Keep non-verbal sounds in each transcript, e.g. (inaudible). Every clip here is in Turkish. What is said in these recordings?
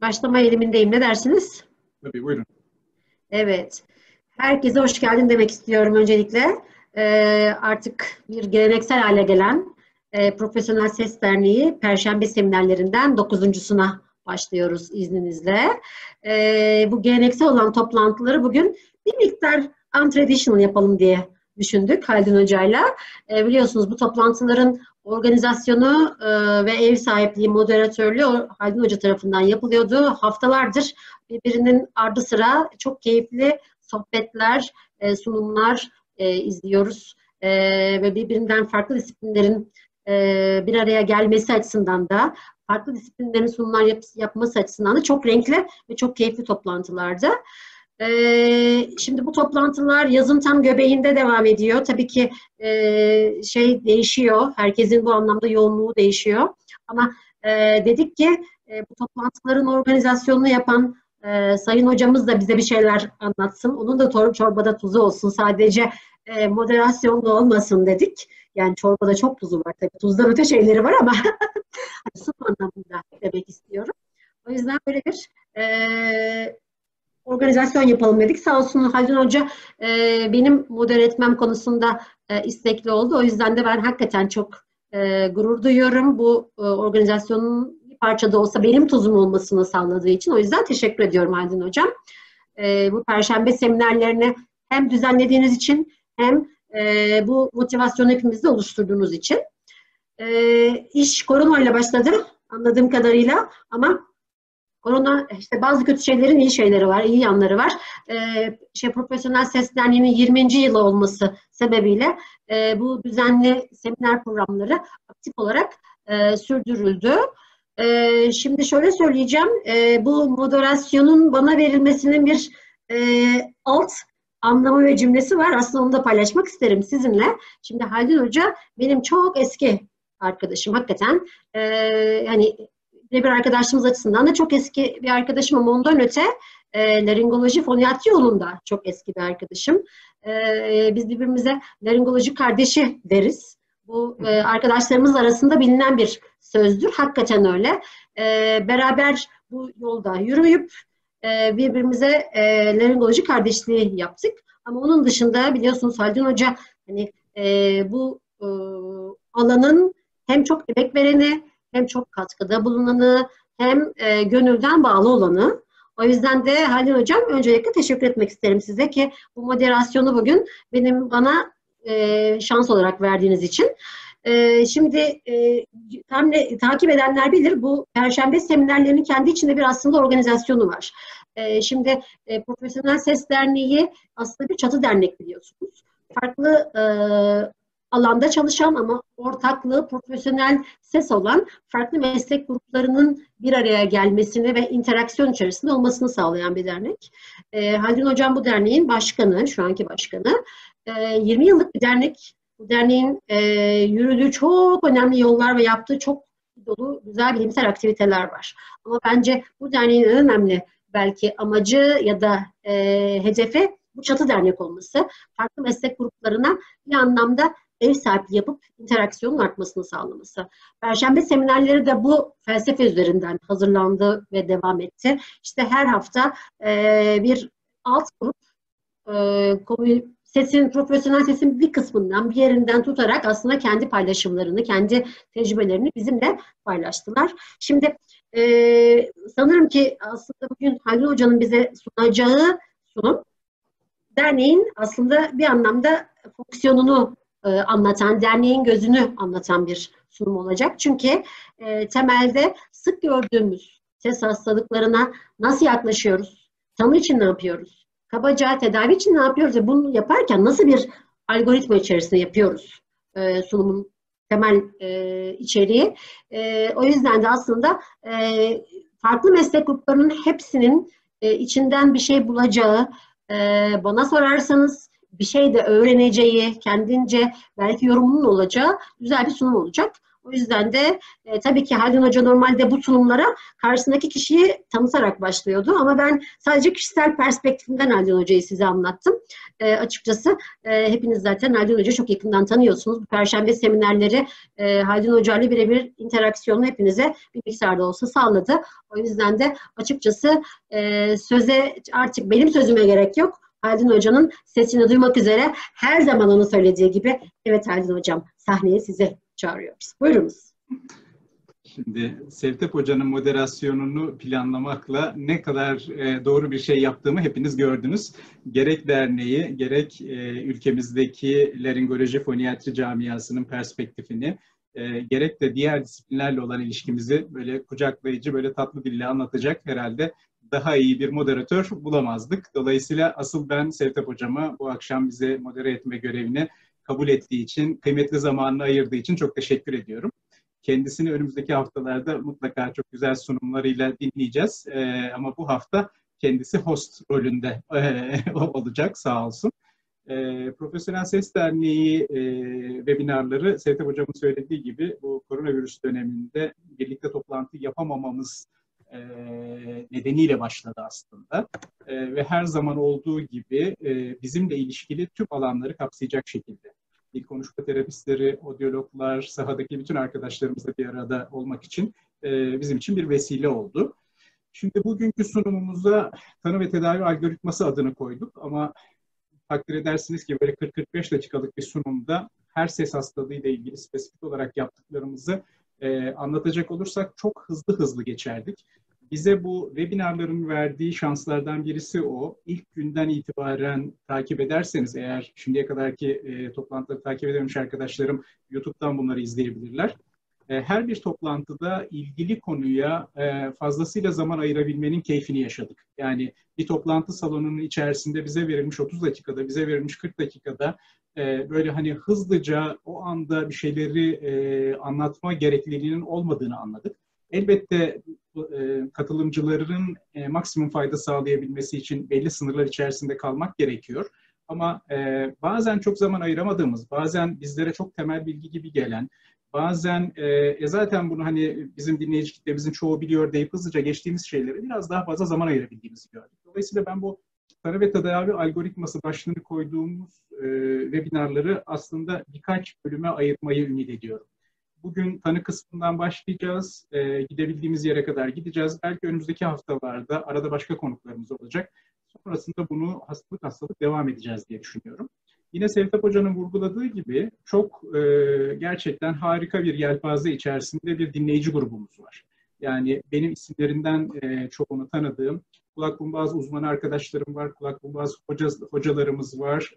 Başlama eğilimindeyim. Ne dersiniz? Tabii buyurun. Evet. Herkese hoş geldin demek istiyorum öncelikle. Ee, artık bir geleneksel hale gelen e, Profesyonel Ses Derneği Perşembe seminerlerinden dokuzuncusuna başlıyoruz izninizle. Ee, bu geleneksel olan toplantıları bugün bir miktar untraditional yapalım diye düşündük Haldun Hoca'yla. E, biliyorsunuz bu toplantıların organizasyonu e, ve ev sahipliği, moderatörlüğü Haldun Hoca tarafından yapılıyordu. Haftalardır birbirinin ardı sıra çok keyifli sohbetler, e, sunumlar e, izliyoruz. E, ve birbirinden farklı disiplinlerin e, bir araya gelmesi açısından da farklı disiplinlerin sunumlar yap, yapması açısından da çok renkli ve çok keyifli toplantılardı. Ee, şimdi bu toplantılar yazın tam göbeğinde devam ediyor. Tabii ki e, şey değişiyor. Herkesin bu anlamda yoğunluğu değişiyor. Ama e, dedik ki e, bu toplantıların organizasyonunu yapan e, Sayın Hocamız da bize bir şeyler anlatsın. Onun da tor çorbada tuzu olsun. Sadece e, moderasyonda olmasın dedik. Yani çorbada çok tuzu var tabii. Tuzdan öte şeyleri var ama (laughs) su anlamında demek istiyorum. O yüzden böyle bir e, organizasyon yapalım dedik. Sağ olsun Haldun Hoca e, benim model etmem konusunda e, istekli oldu. O yüzden de ben hakikaten çok e, gurur duyuyorum. Bu e, organizasyonun bir parça da olsa benim tuzum olmasını sağladığı için. O yüzden teşekkür ediyorum Haldun Hocam. E, bu perşembe seminerlerini hem düzenlediğiniz için hem e, bu motivasyonu hepimizde oluşturduğunuz için. E, iş koronayla başladı anladığım kadarıyla ama Korona işte bazı kötü şeylerin iyi şeyleri var, iyi yanları var. Ee, şey Profesyonel Ses Derneği'nin 20. yılı olması sebebiyle e, bu düzenli seminer programları aktif olarak e, sürdürüldü. E, şimdi şöyle söyleyeceğim, e, bu moderasyonun bana verilmesinin bir e, alt anlamı ve cümlesi var. Aslında onu da paylaşmak isterim sizinle. Şimdi Haldun Hoca benim çok eski arkadaşım hakikaten. E, hani bir arkadaşımız açısından da çok eski bir arkadaşım ama ondan öte e, laringoloji foniyatri yolunda çok eski bir arkadaşım. E, biz birbirimize laringoloji kardeşi deriz. Bu e, arkadaşlarımız arasında bilinen bir sözdür. Hakikaten öyle. E, beraber bu yolda yürüyüp e, birbirimize e, laringoloji kardeşliği yaptık. Ama onun dışında biliyorsunuz Haldun Hoca hani e, bu e, alanın hem çok emek vereni hem çok katkıda bulunanı hem e, gönülden bağlı olanı. O yüzden de Halil Hocam öncelikle teşekkür etmek isterim size ki bu moderasyonu bugün benim bana e, şans olarak verdiğiniz için. E, şimdi e, tam ne, takip edenler bilir bu Perşembe seminerlerinin kendi içinde bir aslında organizasyonu var. E, şimdi e, Profesyonel Ses Derneği aslında bir çatı dernek biliyorsunuz. Farklı e, alanda çalışan ama ortaklığı profesyonel ses olan farklı meslek gruplarının bir araya gelmesini ve interaksiyon içerisinde olmasını sağlayan bir dernek. E, Haldun Hocam bu derneğin başkanı, şu anki başkanı. E, 20 yıllık bir dernek. Bu derneğin e, yürüdüğü çok önemli yollar ve yaptığı çok dolu güzel bilimsel aktiviteler var. Ama bence bu derneğin en önemli belki amacı ya da e, hedefi bu çatı dernek olması. Farklı meslek gruplarına bir anlamda ev sahipliği yapıp interaksiyonun artmasını sağlaması. Perşembe seminerleri de bu felsefe üzerinden hazırlandı ve devam etti. İşte her hafta e, bir alt grup e, sesin, profesyonel sesin bir kısmından, bir yerinden tutarak aslında kendi paylaşımlarını, kendi tecrübelerini bizimle paylaştılar. Şimdi e, sanırım ki aslında bugün Halil Hoca'nın bize sunacağı sunum derneğin aslında bir anlamda fonksiyonunu e, anlatan, derneğin gözünü anlatan bir sunum olacak. Çünkü e, temelde sık gördüğümüz ses hastalıklarına nasıl yaklaşıyoruz? Tanı için ne yapıyoruz? Kabaca tedavi için ne yapıyoruz? Ve bunu yaparken nasıl bir algoritma içerisinde yapıyoruz e, sunumun temel içeriği. O yüzden de aslında farklı meslek gruplarının hepsinin içinden bir şey bulacağı, bana sorarsanız bir şey de öğreneceği, kendince belki yorumunun olacağı güzel bir sunum olacak. O yüzden de e, tabii ki Haldun Hoca normalde bu sunumlara karşısındaki kişiyi tanıtarak başlıyordu ama ben sadece kişisel perspektifimden Haldun Hoca'yı size anlattım. E, açıkçası e, hepiniz zaten Haldun Hoca'yı çok yakından tanıyorsunuz. Bu Perşembe seminerleri e, Haldun Hoca ile birebir interaksiyonu hepinize bir miktarda olsa sağladı. O yüzden de açıkçası e, söze artık benim sözüme gerek yok. Haldun Hoca'nın sesini duymak üzere her zaman onu söylediği gibi evet Haldun Hocam sahneye sizi çağırıyoruz. Buyurunuz. Şimdi Sevtep Hoca'nın moderasyonunu planlamakla ne kadar e, doğru bir şey yaptığımı hepiniz gördünüz. Gerek derneği, gerek e, ülkemizdeki laringoloji foniyatri camiasının perspektifini, e, gerek de diğer disiplinlerle olan ilişkimizi böyle kucaklayıcı, böyle tatlı dille anlatacak herhalde daha iyi bir moderatör bulamazdık. Dolayısıyla asıl ben Sevtep Hocama bu akşam bize modere etme görevini kabul ettiği için, kıymetli zamanını ayırdığı için çok teşekkür ediyorum. Kendisini önümüzdeki haftalarda mutlaka çok güzel sunumlarıyla dinleyeceğiz. Ee, ama bu hafta kendisi host rolünde (laughs) e, olacak sağ olsun. E, Profesyonel Ses Derneği e, webinarları Sevtep Hocam'ın söylediği gibi bu koronavirüs döneminde birlikte toplantı yapamamamız e, nedeniyle başladı aslında. E, ve her zaman olduğu gibi e, bizimle ilişkili tüm alanları kapsayacak şekilde. Dil konuşma terapistleri, odyologlar, sahadaki bütün arkadaşlarımızla bir arada olmak için e, bizim için bir vesile oldu. Şimdi bugünkü sunumumuza tanı ve tedavi algoritması adını koyduk ama takdir edersiniz ki böyle 40-45 dakikalık bir sunumda her ses hastalığı ile ilgili spesifik olarak yaptıklarımızı e, anlatacak olursak çok hızlı hızlı geçerdik. Bize bu webinarların verdiği şanslardan birisi o. İlk günden itibaren takip ederseniz eğer şimdiye kadarki e, toplantıları takip edememiş arkadaşlarım YouTube'dan bunları izleyebilirler. E, her bir toplantıda ilgili konuya e, fazlasıyla zaman ayırabilmenin keyfini yaşadık. Yani bir toplantı salonunun içerisinde bize verilmiş 30 dakikada, bize verilmiş 40 dakikada e, böyle hani hızlıca o anda bir şeyleri e, anlatma gerekliliğinin olmadığını anladık. Elbette e, katılımcıların maksimum fayda sağlayabilmesi için belli sınırlar içerisinde kalmak gerekiyor. Ama bazen çok zaman ayıramadığımız, bazen bizlere çok temel bilgi gibi gelen, bazen e, zaten bunu hani bizim dinleyici kitlemizin çoğu biliyor deyip hızlıca geçtiğimiz şeyleri biraz daha fazla zaman ayırabildiğimizi gördük. Dolayısıyla ben bu tanı ve tedavi algoritması başlığını koyduğumuz e, webinarları aslında birkaç bölüme ayırmayı ümit ediyorum. Bugün tanı kısmından başlayacağız. E, gidebildiğimiz yere kadar gideceğiz. Belki önümüzdeki haftalarda arada başka konuklarımız olacak. Sonrasında bunu hastalık hastalık devam edeceğiz diye düşünüyorum. Yine Sevtap Hoca'nın vurguladığı gibi çok e, gerçekten harika bir yelpaze içerisinde bir dinleyici grubumuz var. Yani benim isimlerinden e, çoğunu tanıdığım kulak bombaz uzmanı arkadaşlarım var, kulak bombaz hoca, hocalarımız var,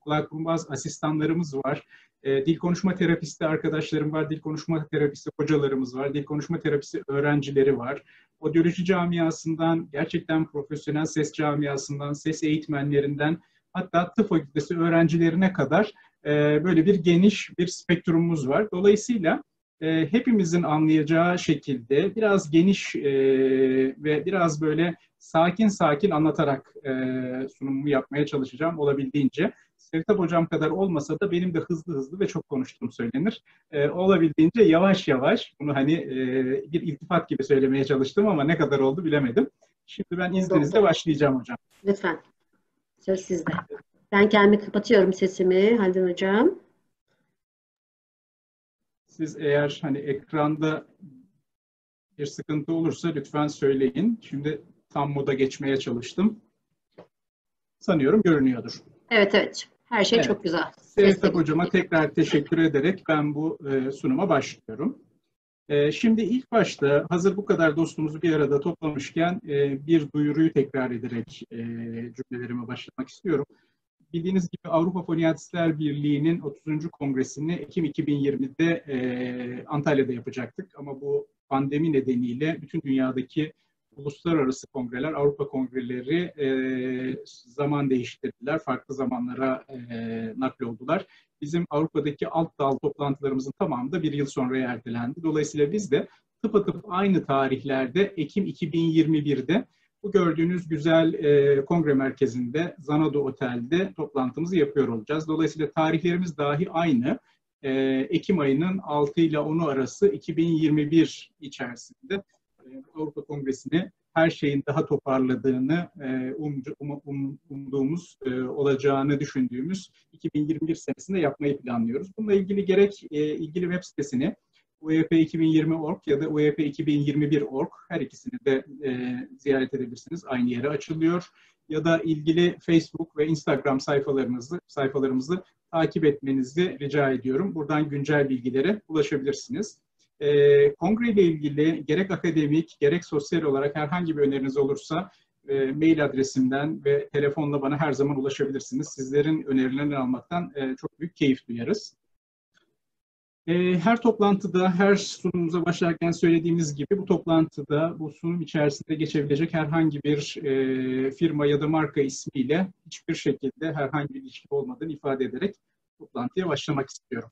kulak bombaz asistanlarımız var, dil konuşma terapisti arkadaşlarım var, dil konuşma terapisti hocalarımız var, dil konuşma terapisi öğrencileri var. Odyoloji camiasından, gerçekten profesyonel ses camiasından, ses eğitmenlerinden, hatta tıp fakültesi öğrencilerine kadar böyle bir geniş bir spektrumumuz var. Dolayısıyla hepimizin anlayacağı şekilde biraz geniş ve biraz böyle sakin sakin anlatarak e, sunumumu yapmaya çalışacağım olabildiğince. Sevtap Hocam kadar olmasa da benim de hızlı hızlı ve çok konuştuğum söylenir. E, olabildiğince yavaş yavaş bunu hani e, bir iltifat gibi söylemeye çalıştım ama ne kadar oldu bilemedim. Şimdi ben izninizle başlayacağım hocam. Lütfen. Söz sizde. Ben kendimi kapatıyorum sesimi Haldun Hocam. Siz eğer hani ekranda bir sıkıntı olursa lütfen söyleyin. Şimdi tam moda geçmeye çalıştım. Sanıyorum görünüyordur. Evet evet. Her şey evet. çok güzel. Sevtap Hocama tekrar teşekkür ederek ben bu e, sunuma başlıyorum. E, şimdi ilk başta hazır bu kadar dostumuzu bir arada toplamışken e, bir duyuruyu tekrar ederek e, cümlelerime başlamak istiyorum. Bildiğiniz gibi Avrupa Foniyatistler Birliği'nin 30. kongresini Ekim 2020'de e, Antalya'da yapacaktık. Ama bu pandemi nedeniyle bütün dünyadaki uluslararası kongreler, Avrupa kongreleri e, zaman değiştirdiler. Farklı zamanlara e, nakli oldular. Bizim Avrupa'daki alt dal toplantılarımızın tamamı da bir yıl sonra ertelendi. Dolayısıyla biz de tıpatıp aynı tarihlerde Ekim 2021'de bu gördüğünüz güzel e, kongre merkezinde Zanado Otel'de toplantımızı yapıyor olacağız. Dolayısıyla tarihlerimiz dahi aynı. e, Ekim ayının 6 ile 10'u arası 2021 içerisinde Avrupa Kongresi'ni her şeyin daha toparladığını e, um, um, umduğumuz, e, olacağını düşündüğümüz 2021 senesinde yapmayı planlıyoruz. Bununla ilgili gerek e, ilgili web sitesini uep2020.org ya da uep2021.org her ikisini de ziyaret edebilirsiniz. Aynı yere açılıyor. Ya da ilgili Facebook ve Instagram sayfalarımızı sayfalarımızı takip etmenizi rica ediyorum. Buradan güncel bilgilere ulaşabilirsiniz. E, kongre ile ilgili gerek akademik gerek sosyal olarak herhangi bir öneriniz olursa e, mail adresimden ve telefonla bana her zaman ulaşabilirsiniz. Sizlerin önerilerini almaktan e, çok büyük keyif duyarız. E, her toplantıda, her sunumumuza başlarken söylediğimiz gibi bu toplantıda, bu sunum içerisinde geçebilecek herhangi bir e, firma ya da marka ismiyle hiçbir şekilde herhangi bir ilişki olmadığını ifade ederek toplantıya başlamak istiyorum.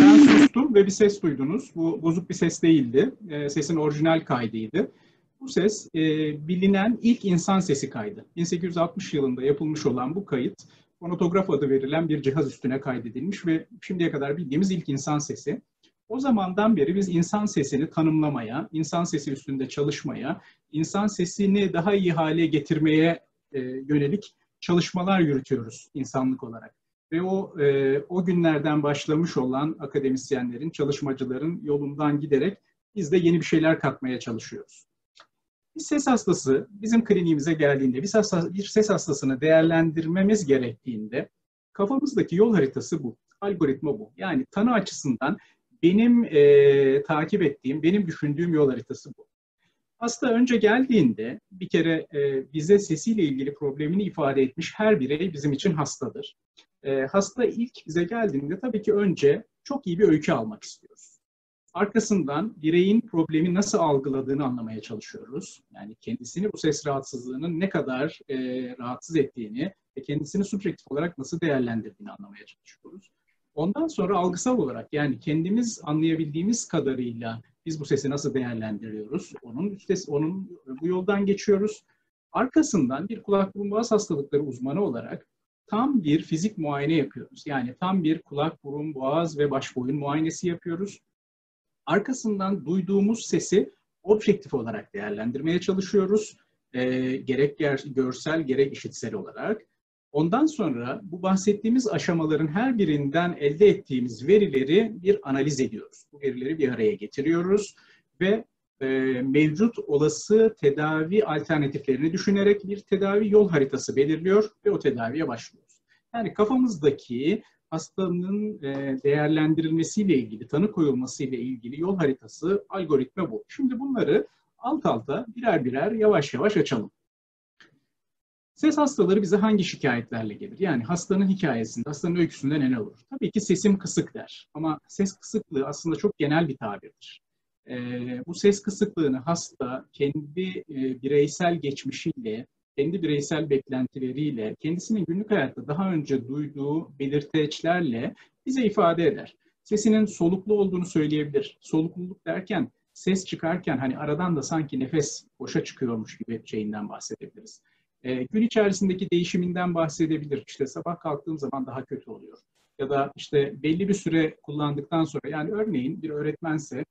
Ben sustum ve bir ses duydunuz. Bu bozuk bir ses değildi. E, sesin orijinal kaydıydı. Bu ses e, bilinen ilk insan sesi kaydı. 1860 yılında yapılmış olan bu kayıt fonotograf adı verilen bir cihaz üstüne kaydedilmiş ve şimdiye kadar bildiğimiz ilk insan sesi. O zamandan beri biz insan sesini tanımlamaya, insan sesi üstünde çalışmaya, insan sesini daha iyi hale getirmeye e, yönelik çalışmalar yürütüyoruz insanlık olarak. Ve o e, o günlerden başlamış olan akademisyenlerin, çalışmacıların yolundan giderek biz de yeni bir şeyler katmaya çalışıyoruz. Bir ses hastası bizim kliniğimize geldiğinde, bir, hasta, bir ses hastasını değerlendirmemiz gerektiğinde kafamızdaki yol haritası bu, algoritma bu. Yani tanı açısından benim e, takip ettiğim, benim düşündüğüm yol haritası bu. Hasta önce geldiğinde bir kere e, bize sesiyle ilgili problemini ifade etmiş her birey bizim için hastadır. E, hasta ilk bize geldiğinde tabii ki önce çok iyi bir öykü almak istiyoruz. Arkasından bireyin problemi nasıl algıladığını anlamaya çalışıyoruz. Yani kendisini bu ses rahatsızlığının ne kadar e, rahatsız ettiğini ve kendisini subjektif olarak nasıl değerlendirdiğini anlamaya çalışıyoruz. Ondan sonra algısal olarak yani kendimiz anlayabildiğimiz kadarıyla biz bu sesi nasıl değerlendiriyoruz? Onun üstes, onun bu yoldan geçiyoruz. Arkasından bir kulak burun boğaz hastalıkları uzmanı olarak tam bir fizik muayene yapıyoruz. Yani tam bir kulak burun boğaz ve baş boyun muayenesi yapıyoruz. Arkasından duyduğumuz sesi objektif olarak değerlendirmeye çalışıyoruz. E, gerek görsel gerek işitsel olarak. Ondan sonra bu bahsettiğimiz aşamaların her birinden elde ettiğimiz verileri bir analiz ediyoruz. Bu verileri bir araya getiriyoruz ve e, mevcut olası tedavi alternatiflerini düşünerek bir tedavi yol haritası belirliyor ve o tedaviye başlıyoruz. Yani kafamızdaki hastanın e, değerlendirilmesiyle ilgili, tanı koyulmasıyla ilgili yol haritası, algoritma bu. Şimdi bunları alt alta birer birer yavaş yavaş açalım. Ses hastaları bize hangi şikayetlerle gelir? Yani hastanın hikayesinde, hastanın öyküsünde neler olur? Tabii ki sesim kısık der. Ama ses kısıklığı aslında çok genel bir tabirdir. Ee, bu ses kısıklığını hasta kendi e, bireysel geçmişiyle, kendi bireysel beklentileriyle, kendisinin günlük hayatta daha önce duyduğu belirteçlerle bize ifade eder. Sesinin soluklu olduğunu söyleyebilir. Solukluluk derken ses çıkarken hani aradan da sanki nefes boşa çıkıyormuş gibi şeyinden bahsedebiliriz. E, gün içerisindeki değişiminden bahsedebilir. İşte sabah kalktığım zaman daha kötü oluyor. Ya da işte belli bir süre kullandıktan sonra yani örneğin bir öğretmense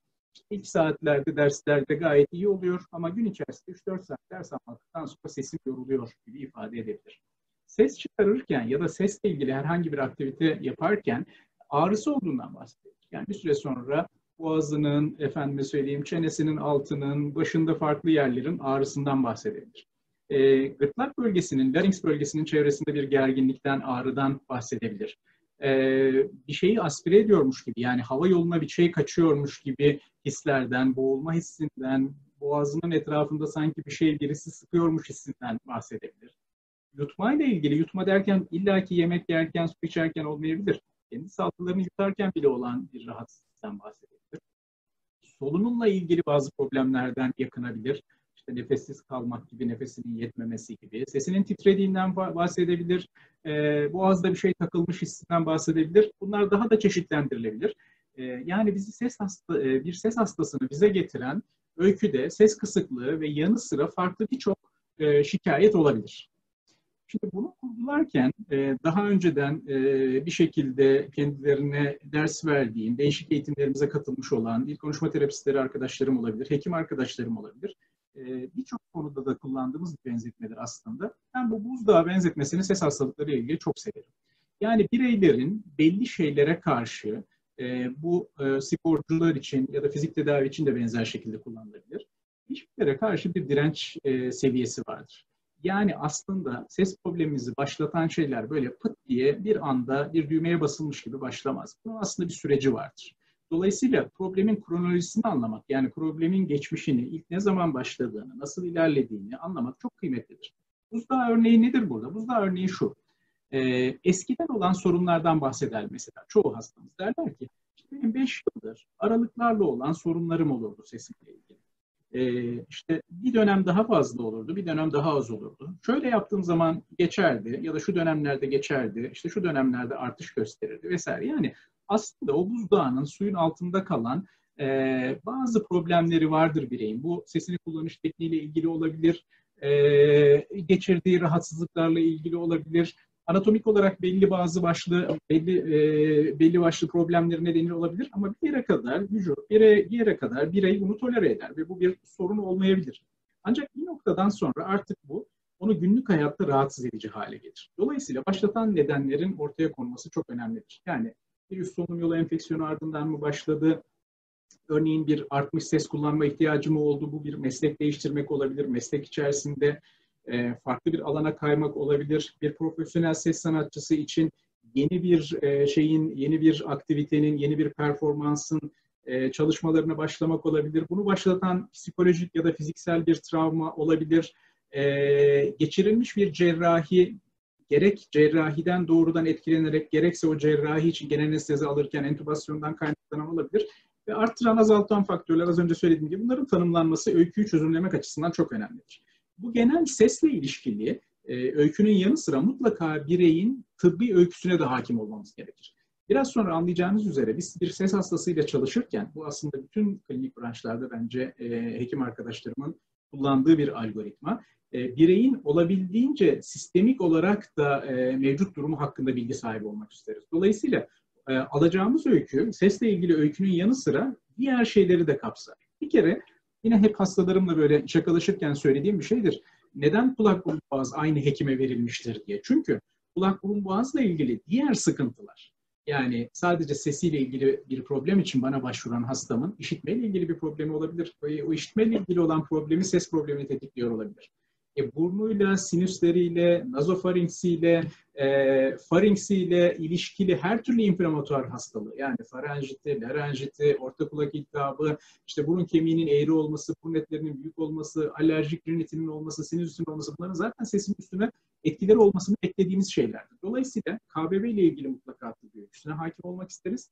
ilk saatlerde derslerde gayet iyi oluyor ama gün içerisinde 3-4 saat ders almaktan sonra sesim yoruluyor gibi ifade edebilir. Ses çıkarırken ya da sesle ilgili herhangi bir aktivite yaparken ağrısı olduğundan bahsediyor. Yani bir süre sonra boğazının, efendime söyleyeyim çenesinin altının, başında farklı yerlerin ağrısından bahsedebilir e, gırtlak bölgesinin, larynx bölgesinin çevresinde bir gerginlikten, ağrıdan bahsedebilir. E, bir şeyi aspire ediyormuş gibi, yani hava yoluna bir şey kaçıyormuş gibi hislerden, boğulma hissinden, boğazının etrafında sanki bir şey birisi sıkıyormuş hissinden bahsedebilir. Yutma ile ilgili, yutma derken illaki yemek yerken, su içerken olmayabilir. Kendi saltılarını yutarken bile olan bir rahatsızlıktan bahsedebilir. Solunumla ilgili bazı problemlerden yakınabilir işte nefessiz kalmak gibi, nefesinin yetmemesi gibi, sesinin titrediğinden bahsedebilir, e, boğazda bir şey takılmış hissinden bahsedebilir. Bunlar daha da çeşitlendirilebilir. E, yani bizi ses hasta, e, bir ses hastasını bize getiren öyküde ses kısıklığı ve yanı sıra farklı birçok e, şikayet olabilir. Şimdi bunu kurgularken e, daha önceden e, bir şekilde kendilerine ders verdiğim, değişik eğitimlerimize katılmış olan ilk konuşma terapistleri arkadaşlarım olabilir, hekim arkadaşlarım olabilir. E, Birçok konuda da kullandığımız benzetmeler aslında. Ben bu buzdağı benzetmesini ses hastalıkları ile ilgili çok severim. Yani bireylerin belli şeylere karşı e, bu e, sporcular için ya da fizik tedavi için de benzer şekilde kullanılabilir. Hiçbir karşı bir direnç e, seviyesi vardır. Yani aslında ses problemimizi başlatan şeyler böyle pıt diye bir anda bir düğmeye basılmış gibi başlamaz. Bunun aslında bir süreci vardır. Dolayısıyla problemin kronolojisini anlamak, yani problemin geçmişini, ilk ne zaman başladığını, nasıl ilerlediğini anlamak çok kıymetlidir. Buzdağı örneği nedir burada? Buzdağı örneği şu. Ee, eskiden olan sorunlardan bahseder mesela. Çoğu hastamız derler ki, işte benim 5 yıldır aralıklarla olan sorunlarım olurdu sesimle ilgili. Ee, işte bir dönem daha fazla olurdu, bir dönem daha az olurdu. Şöyle yaptığım zaman geçerdi ya da şu dönemlerde geçerdi, işte şu dönemlerde artış gösterirdi vesaire. Yani aslında o buzdağının suyun altında kalan e, bazı problemleri vardır bireyin. Bu sesini kullanış tekniğiyle ilgili olabilir, e, geçirdiği rahatsızlıklarla ilgili olabilir, anatomik olarak belli bazı başlı belli e, belli başlı problemleri nedeni olabilir ama bir yere kadar vücut bir yere, bir yere kadar birey bunu tolere eder ve bu bir sorun olmayabilir. Ancak bir noktadan sonra artık bu onu günlük hayatta rahatsız edici hale gelir. Dolayısıyla başlatan nedenlerin ortaya konması çok önemlidir. Yani bir üst solunum yolu enfeksiyonu ardından mı başladı? Örneğin bir artmış ses kullanma ihtiyacı mı oldu? Bu bir meslek değiştirmek olabilir. Meslek içerisinde e, farklı bir alana kaymak olabilir. Bir profesyonel ses sanatçısı için yeni bir e, şeyin, yeni bir aktivitenin, yeni bir performansın e, çalışmalarına başlamak olabilir. Bunu başlatan psikolojik ya da fiziksel bir travma olabilir. Geçirilmiş bir cerrahi gerek cerrahiden doğrudan etkilenerek gerekse o cerrahi için genel anestezi alırken entübasyondan kaynaklanan olabilir. Ve arttıran azaltan faktörler az önce söylediğim gibi bunların tanımlanması öyküyü çözümlemek açısından çok önemlidir. Bu genel sesle ilişkili e, öykünün yanı sıra mutlaka bireyin tıbbi öyküsüne de hakim olmamız gerekir. Biraz sonra anlayacağınız üzere biz bir ses hastasıyla çalışırken, bu aslında bütün klinik branşlarda bence e, hekim arkadaşlarımın kullandığı bir algoritma. E, bireyin olabildiğince sistemik olarak da e, mevcut durumu hakkında bilgi sahibi olmak isteriz. Dolayısıyla e, alacağımız öykü, sesle ilgili öykünün yanı sıra diğer şeyleri de kapsar. Bir kere Yine hep hastalarımla böyle şakalaşırken söylediğim bir şeydir. Neden kulak burun boğaz aynı hekime verilmiştir diye. Çünkü kulak burun boğazla ilgili diğer sıkıntılar yani sadece sesiyle ilgili bir problem için bana başvuran hastamın işitmeyle ilgili bir problemi olabilir. O işitmeyle ilgili olan problemi ses problemini tetikliyor olabilir e, burnuyla, sinüsleriyle, nazofarinksiyle, e, farinksiyle ilişkili her türlü inflamatuar hastalığı yani faranjiti, larenjiti, orta kulak iltihabı, işte burun kemiğinin eğri olması, burun etlerinin büyük olması, alerjik rinitinin olması, sinüsün olması bunların zaten sesin üstüne etkileri olmasını beklediğimiz şeylerdir. Dolayısıyla KBB ile ilgili mutlaka tıbbi ölçüsüne hakim olmak isteriz.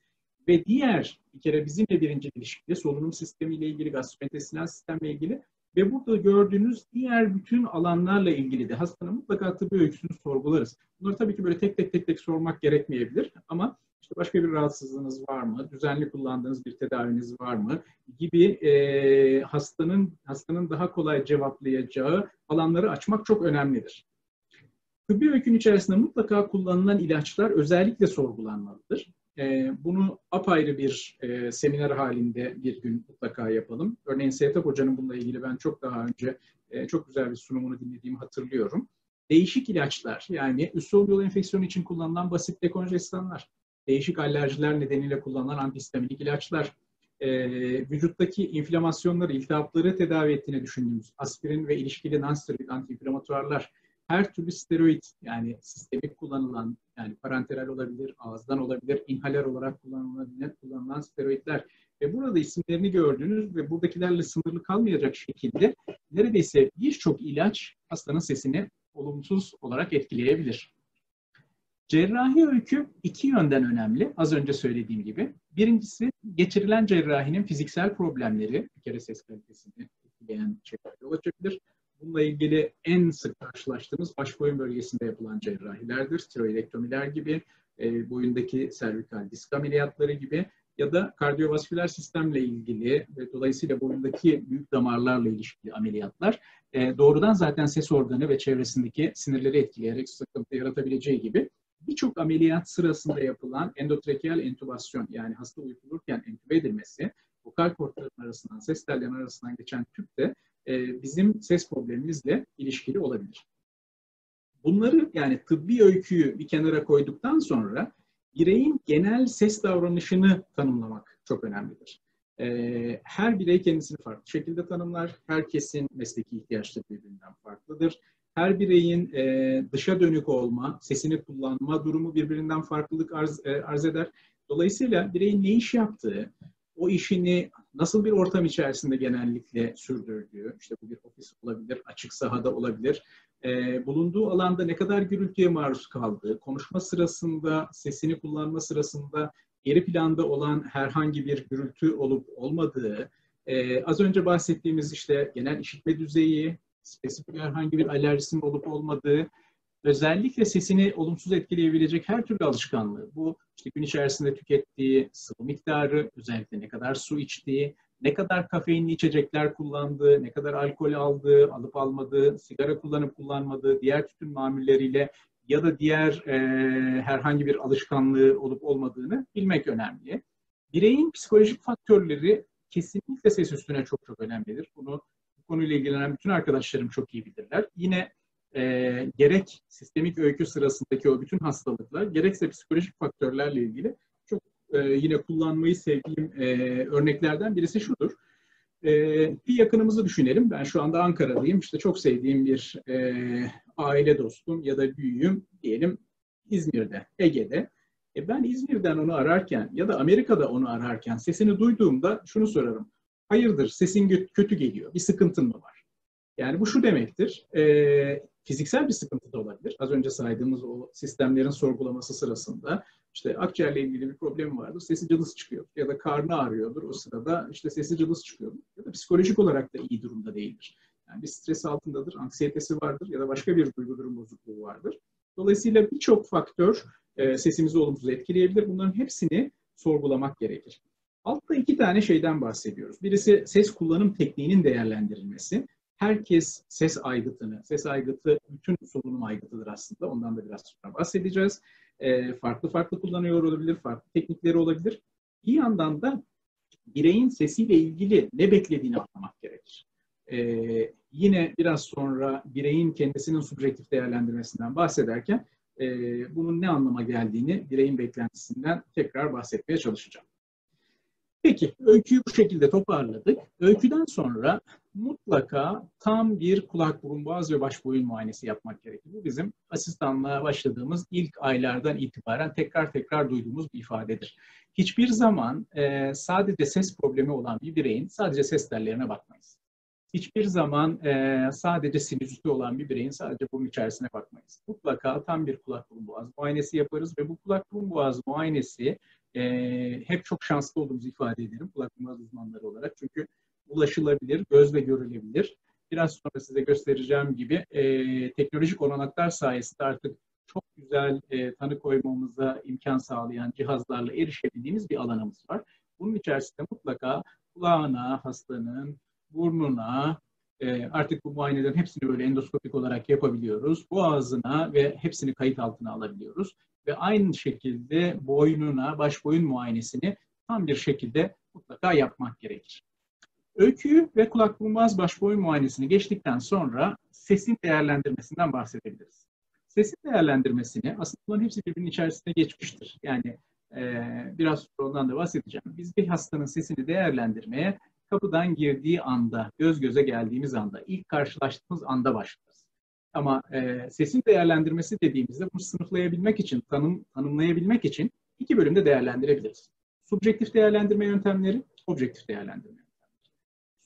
Ve diğer bir kere bizimle birinci ilişkide solunum sistemiyle ilgili, gastrointestinal sistemle ilgili ve burada gördüğünüz diğer bütün alanlarla ilgili de hastanın mutlaka tıbbi öyküsünü sorgularız. Bunları tabii ki böyle tek tek tek tek sormak gerekmeyebilir ama işte başka bir rahatsızlığınız var mı, düzenli kullandığınız bir tedaviniz var mı gibi e, hastanın hastanın daha kolay cevaplayacağı alanları açmak çok önemlidir. Tıbbi öykün içerisinde mutlaka kullanılan ilaçlar özellikle sorgulanmalıdır. E, bunu apayrı bir e, seminer halinde bir gün mutlaka yapalım. Örneğin Sevtap Hoca'nın bununla ilgili ben çok daha önce e, çok güzel bir sunumunu dinlediğimi hatırlıyorum. Değişik ilaçlar yani üst solunum yolu enfeksiyonu için kullanılan basit dekonjestanlar, değişik alerjiler nedeniyle kullanılan antihistaminik ilaçlar, e, vücuttaki inflamasyonları, iltihapları tedavi ettiğini düşündüğümüz aspirin ve ilişkili non-steroid antiinflamatuarlar, her türlü steroid yani sistemik kullanılan yani parenteral olabilir, ağızdan olabilir, inhaler olarak kullanılan, kullanılan steroidler ve burada isimlerini gördüğünüz ve buradakilerle sınırlı kalmayacak şekilde neredeyse birçok ilaç hastanın sesini olumsuz olarak etkileyebilir. Cerrahi öykü iki yönden önemli. Az önce söylediğim gibi. Birincisi geçirilen cerrahinin fiziksel problemleri, bir kere ses kalitesini etkileyen şeyler yol açabilir. Bununla ilgili en sık karşılaştığımız baş boyun bölgesinde yapılan cerrahilerdir. Tiroidektomiler gibi, e, boyundaki servikal disk ameliyatları gibi ya da kardiyovasküler sistemle ilgili ve dolayısıyla boyundaki büyük damarlarla ilişkili ameliyatlar e, doğrudan zaten ses organı ve çevresindeki sinirleri etkileyerek sıkıntı yaratabileceği gibi birçok ameliyat sırasında yapılan endotrakeal entübasyon yani hasta uyutulurken entübe edilmesi, vokal kortların arasından, ses tellerinin arasından geçen tüp de e, bizim ses problemimizle ilişkili olabilir. Bunları yani tıbbi öyküyü bir kenara koyduktan sonra bireyin genel ses davranışını tanımlamak çok önemlidir. Ee, her birey kendisini farklı şekilde tanımlar. Herkesin mesleki ihtiyaçları birbirinden farklıdır. Her bireyin e, dışa dönük olma, sesini kullanma durumu birbirinden farklılık arz, e, arz eder. Dolayısıyla bireyin ne iş yaptığı, o işini nasıl bir ortam içerisinde genellikle sürdürdüğü, işte bu bir ofis olabilir, açık sahada olabilir, e, bulunduğu alanda ne kadar gürültüye maruz kaldığı, konuşma sırasında, sesini kullanma sırasında geri planda olan herhangi bir gürültü olup olmadığı, e, az önce bahsettiğimiz işte genel işitme düzeyi, spesifik herhangi bir alerjisinin olup olmadığı, özellikle sesini olumsuz etkileyebilecek her türlü alışkanlığı, bu işte gün içerisinde tükettiği sıvı miktarı, özellikle ne kadar su içtiği, ne kadar kafeinli içecekler kullandığı, ne kadar alkol aldığı, alıp almadığı, sigara kullanıp kullanmadığı, diğer tütün mamulleriyle ya da diğer e, herhangi bir alışkanlığı olup olmadığını bilmek önemli. Bireyin psikolojik faktörleri kesinlikle ses üstüne çok çok önemlidir. Bunu bu konuyla ilgilenen bütün arkadaşlarım çok iyi bilirler. Yine e, gerek sistemik öykü sırasındaki o bütün hastalıklar, gerekse psikolojik faktörlerle ilgili çok e, yine kullanmayı sevdiğim e, örneklerden birisi şudur. E, bir yakınımızı düşünelim. Ben şu anda Ankara'dayım. İşte çok sevdiğim bir e, aile dostum ya da büyüğüm diyelim İzmir'de, Ege'de. E ben İzmir'den onu ararken ya da Amerika'da onu ararken sesini duyduğumda şunu sorarım. Hayırdır sesin kötü geliyor, bir sıkıntın mı var? Yani bu şu demektir, e, fiziksel bir sıkıntı da olabilir. Az önce saydığımız o sistemlerin sorgulaması sırasında işte akciğerle ilgili bir problem vardır, sesi cılız çıkıyor. Ya da karnı ağrıyordur o sırada işte sesi cılız çıkıyor. Ya da psikolojik olarak da iyi durumda değildir. Yani bir stres altındadır, anksiyetesi vardır ya da başka bir duygu durum bozukluğu vardır. Dolayısıyla birçok faktör e, sesimizi olumsuz etkileyebilir. Bunların hepsini sorgulamak gerekir. Altta iki tane şeyden bahsediyoruz. Birisi ses kullanım tekniğinin değerlendirilmesi herkes ses aygıtını, ses aygıtı bütün solunum aygıtıdır aslında. Ondan da biraz sonra bahsedeceğiz. E, farklı farklı kullanıyor olabilir, farklı teknikleri olabilir. Bir yandan da bireyin sesiyle ilgili ne beklediğini anlamak gerekir. E, yine biraz sonra bireyin kendisinin subjektif değerlendirmesinden bahsederken e, bunun ne anlama geldiğini, bireyin beklentisinden tekrar bahsetmeye çalışacağım. Peki, öyküyü bu şekilde toparladık. Öyküden sonra mutlaka tam bir kulak, burun, boğaz ve baş boyun muayenesi yapmak gerekir. Bu bizim asistanlığa başladığımız ilk aylardan itibaren tekrar tekrar duyduğumuz bir ifadedir. Hiçbir zaman e, sadece ses problemi olan bir bireyin sadece ses tellerine bakmayız. Hiçbir zaman e, sadece sinüzitü olan bir bireyin sadece burun içerisine bakmayız. Mutlaka tam bir kulak, burun, boğaz muayenesi yaparız ve bu kulak, burun, boğaz muayenesi e, hep çok şanslı olduğumuzu ifade ederim kulak burun uzmanları olarak. Çünkü ulaşılabilir, gözle görülebilir. Biraz sonra size göstereceğim gibi e, teknolojik olanaklar sayesinde artık çok güzel e, tanı koymamıza imkan sağlayan cihazlarla erişebildiğimiz bir alanımız var. Bunun içerisinde mutlaka kulağına, hastanın, burnuna, e, artık bu muayenelerin hepsini böyle endoskopik olarak yapabiliyoruz. Boğazına ve hepsini kayıt altına alabiliyoruz. Ve aynı şekilde boynuna, baş boyun muayenesini tam bir şekilde mutlaka yapmak gerekir. Öyküyü ve kulak bulmaz baş boyun muayenesini geçtikten sonra sesin değerlendirmesinden bahsedebiliriz. Sesin değerlendirmesini aslında bunların hepsi birbirinin içerisinde geçmiştir. Yani e, biraz sonra ondan da bahsedeceğim. Biz bir hastanın sesini değerlendirmeye kapıdan girdiği anda, göz göze geldiğimiz anda, ilk karşılaştığımız anda başlarız. Ama e, sesin değerlendirmesi dediğimizde bunu sınıflayabilmek için, tanım, tanımlayabilmek için iki bölümde değerlendirebiliriz. Subjektif değerlendirme yöntemleri, objektif değerlendirme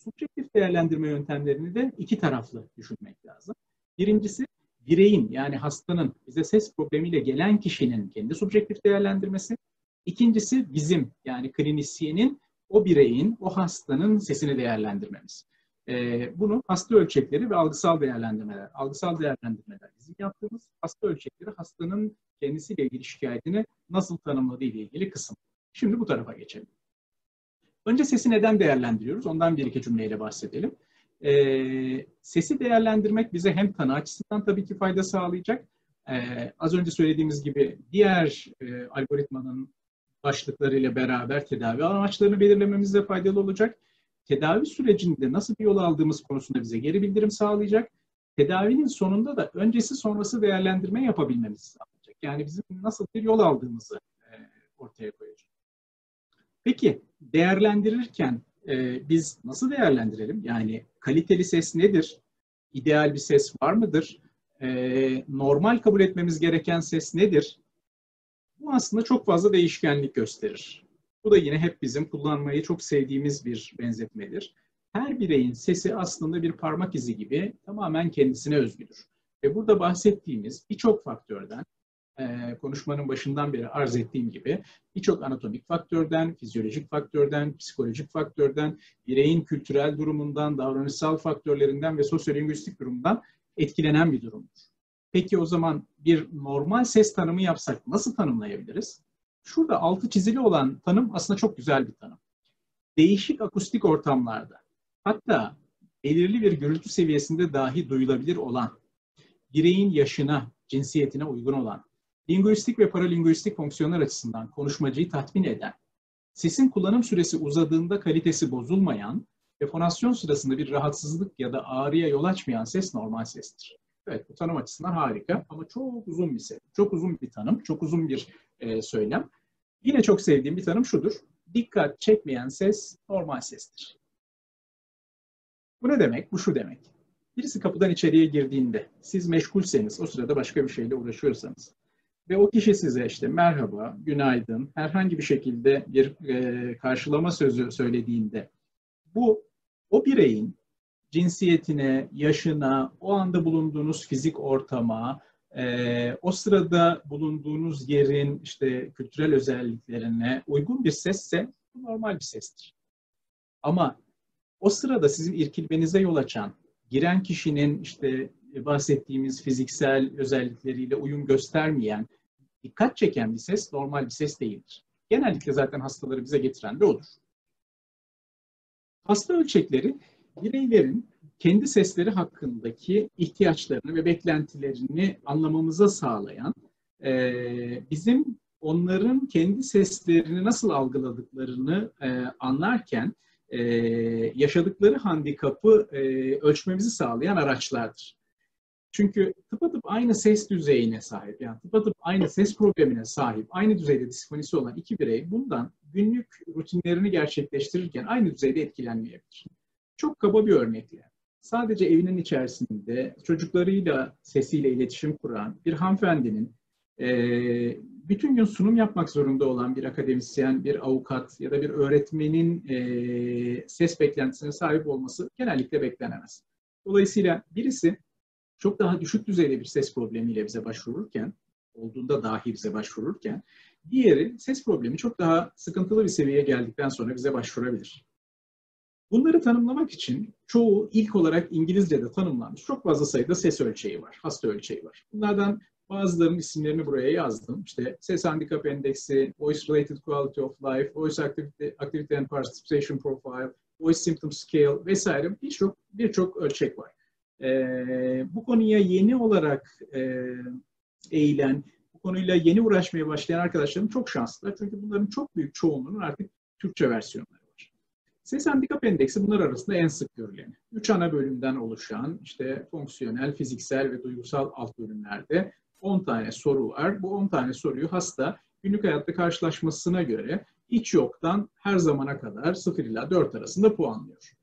subjektif değerlendirme yöntemlerini de iki taraflı düşünmek lazım. Birincisi bireyin yani hastanın bize ses problemiyle gelen kişinin kendi subjektif değerlendirmesi. İkincisi bizim yani klinisyenin o bireyin, o hastanın sesini değerlendirmemiz. Ee, bunu hasta ölçekleri ve algısal değerlendirmeler. Algısal değerlendirmeler bizim yaptığımız hasta ölçekleri hastanın kendisiyle ilgili şikayetini nasıl tanımladığı ile ilgili kısım. Şimdi bu tarafa geçelim. Önce sesi neden değerlendiriyoruz? Ondan bir iki cümleyle bahsedelim. E, sesi değerlendirmek bize hem tanı açısından tabii ki fayda sağlayacak. E, az önce söylediğimiz gibi diğer e, algoritmanın başlıklarıyla beraber tedavi amaçlarını belirlememizde faydalı olacak. Tedavi sürecinde nasıl bir yol aldığımız konusunda bize geri bildirim sağlayacak. Tedavinin sonunda da öncesi sonrası değerlendirme yapabilmemizi sağlayacak. Yani bizim nasıl bir yol aldığımızı e, ortaya koyacak. Peki değerlendirirken e, biz nasıl değerlendirelim? Yani kaliteli ses nedir? İdeal bir ses var mıdır? E, normal kabul etmemiz gereken ses nedir? Bu aslında çok fazla değişkenlik gösterir. Bu da yine hep bizim kullanmayı çok sevdiğimiz bir benzetmedir. Her bireyin sesi aslında bir parmak izi gibi tamamen kendisine özgüdür. Ve burada bahsettiğimiz birçok faktörden, e, konuşmanın başından beri arz ettiğim gibi birçok anatomik faktörden, fizyolojik faktörden, psikolojik faktörden, bireyin kültürel durumundan, davranışsal faktörlerinden ve sosyolingüistik durumundan etkilenen bir durumdur. Peki o zaman bir normal ses tanımı yapsak nasıl tanımlayabiliriz? Şurada altı çizili olan tanım aslında çok güzel bir tanım. Değişik akustik ortamlarda, hatta belirli bir gürültü seviyesinde dahi duyulabilir olan, bireyin yaşına, cinsiyetine uygun olan, linguistik ve paralinguistik fonksiyonlar açısından konuşmacıyı tatmin eden, sesin kullanım süresi uzadığında kalitesi bozulmayan ve fonasyon sırasında bir rahatsızlık ya da ağrıya yol açmayan ses normal sestir. Evet bu tanım açısından harika ama çok uzun bir ses, çok uzun bir tanım, çok uzun bir e, söylem. Yine çok sevdiğim bir tanım şudur. Dikkat çekmeyen ses normal sestir. Bu ne demek? Bu şu demek. Birisi kapıdan içeriye girdiğinde siz meşgulseniz, o sırada başka bir şeyle uğraşıyorsanız ve o kişi size işte merhaba, günaydın, herhangi bir şekilde bir e, karşılama sözü söylediğinde bu o bireyin cinsiyetine, yaşına, o anda bulunduğunuz fizik ortama, e, o sırada bulunduğunuz yerin işte kültürel özelliklerine uygun bir sesse bu normal bir sestir. Ama o sırada sizin irkilmenize yol açan, giren kişinin işte bahsettiğimiz fiziksel özellikleriyle uyum göstermeyen, dikkat çeken bir ses normal bir ses değildir. Genellikle zaten hastaları bize getiren de odur. Hasta ölçekleri bireylerin kendi sesleri hakkındaki ihtiyaçlarını ve beklentilerini anlamamıza sağlayan, e, bizim onların kendi seslerini nasıl algıladıklarını e, anlarken e, yaşadıkları handikapı e, ölçmemizi sağlayan araçlardır. Çünkü tıpatıp aynı ses düzeyine sahip, yani tıpatıp aynı ses problemine sahip, aynı düzeyde disfonisi olan iki birey bundan günlük rutinlerini gerçekleştirirken aynı düzeyde etkilenmeyebilir. Çok kaba bir örnekle. Sadece evinin içerisinde çocuklarıyla sesiyle iletişim kuran bir hanımefendinin e, bütün gün sunum yapmak zorunda olan bir akademisyen, bir avukat ya da bir öğretmenin e, ses beklentisine sahip olması genellikle beklenemez. Dolayısıyla birisi çok daha düşük düzeyde bir ses problemiyle bize başvururken, olduğunda dahi bize başvururken, diğeri ses problemi çok daha sıkıntılı bir seviyeye geldikten sonra bize başvurabilir. Bunları tanımlamak için çoğu ilk olarak İngilizce'de tanımlanmış çok fazla sayıda ses ölçeği var, hasta ölçeği var. Bunlardan bazılarının isimlerini buraya yazdım. İşte ses handikap endeksi, voice related quality of life, voice activity, activity and participation profile, voice symptom scale vesaire birçok birçok ölçek var. Ee, bu konuya yeni olarak e, eğilen, bu konuyla yeni uğraşmaya başlayan arkadaşlarım çok şanslılar. Çünkü bunların çok büyük çoğunluğunun artık Türkçe versiyonları. Ses handikap endeksi bunlar arasında en sık görüleni. Üç ana bölümden oluşan işte fonksiyonel, fiziksel ve duygusal alt bölümlerde 10 tane soru var. Bu 10 tane soruyu hasta günlük hayatta karşılaşmasına göre hiç yoktan her zamana kadar 0 ila 4 arasında puanlıyor.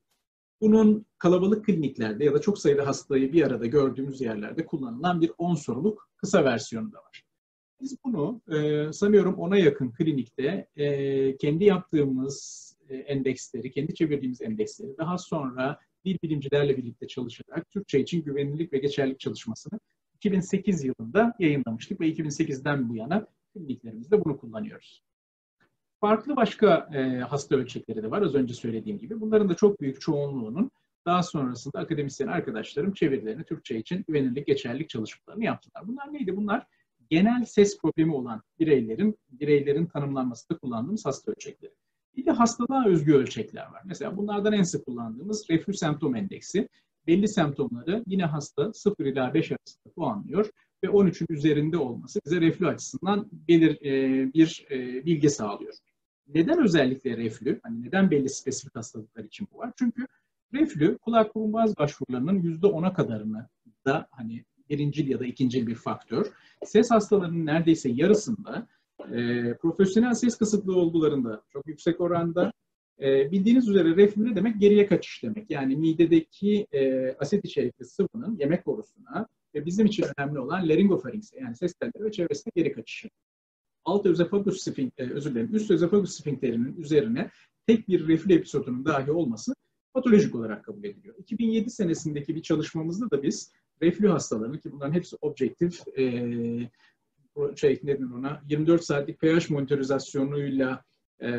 Bunun kalabalık kliniklerde ya da çok sayıda hastayı bir arada gördüğümüz yerlerde kullanılan bir 10 soruluk kısa versiyonu da var. Biz bunu e, sanıyorum ona yakın klinikte e, kendi yaptığımız endeksleri, kendi çevirdiğimiz endeksleri daha sonra dil bilimcilerle birlikte çalışarak Türkçe için güvenilirlik ve geçerlilik çalışmasını 2008 yılında yayınlamıştık ve 2008'den bu yana kliniklerimizde bunu kullanıyoruz. Farklı başka e, hasta ölçekleri de var az önce söylediğim gibi. Bunların da çok büyük çoğunluğunun daha sonrasında akademisyen arkadaşlarım çevirilerini Türkçe için güvenilirlik, geçerlilik çalışmalarını yaptılar. Bunlar neydi? Bunlar genel ses problemi olan bireylerin bireylerin tanımlanmasında kullandığımız hasta ölçekleri. Bir de hastalığa özgü ölçekler var. Mesela bunlardan en sık kullandığımız reflü semptom endeksi. Belli semptomları yine hasta 0 ila 5 arasında puanlıyor ve 13'ün üzerinde olması bize reflü açısından belir, e, bir e, bilgi sağlıyor. Neden özellikle reflü? Hani neden belli spesifik hastalıklar için bu var? Çünkü reflü kulak burun boğaz başvurularının %10'a kadarını da hani birincil ya da ikincil bir faktör. Ses hastalarının neredeyse yarısında e, profesyonel ses kısıtlığı olgularında çok yüksek oranda e, bildiğiniz üzere reflü demek? Geriye kaçış demek. Yani midedeki e, asit içerikli sıvının yemek borusuna ve bizim için önemli olan laringofaringse yani ses telleri ve çevresine geri kaçışı. Alt özefagus sfinkter, özür dilerim, üst özefagus sfinkterinin üzerine tek bir reflü episodunun dahi olması patolojik olarak kabul ediliyor. 2007 senesindeki bir çalışmamızda da biz reflü hastalarının ki bunların hepsi objektif e, şey nedir ona 24 saatlik pH monitorizasyonuyla e,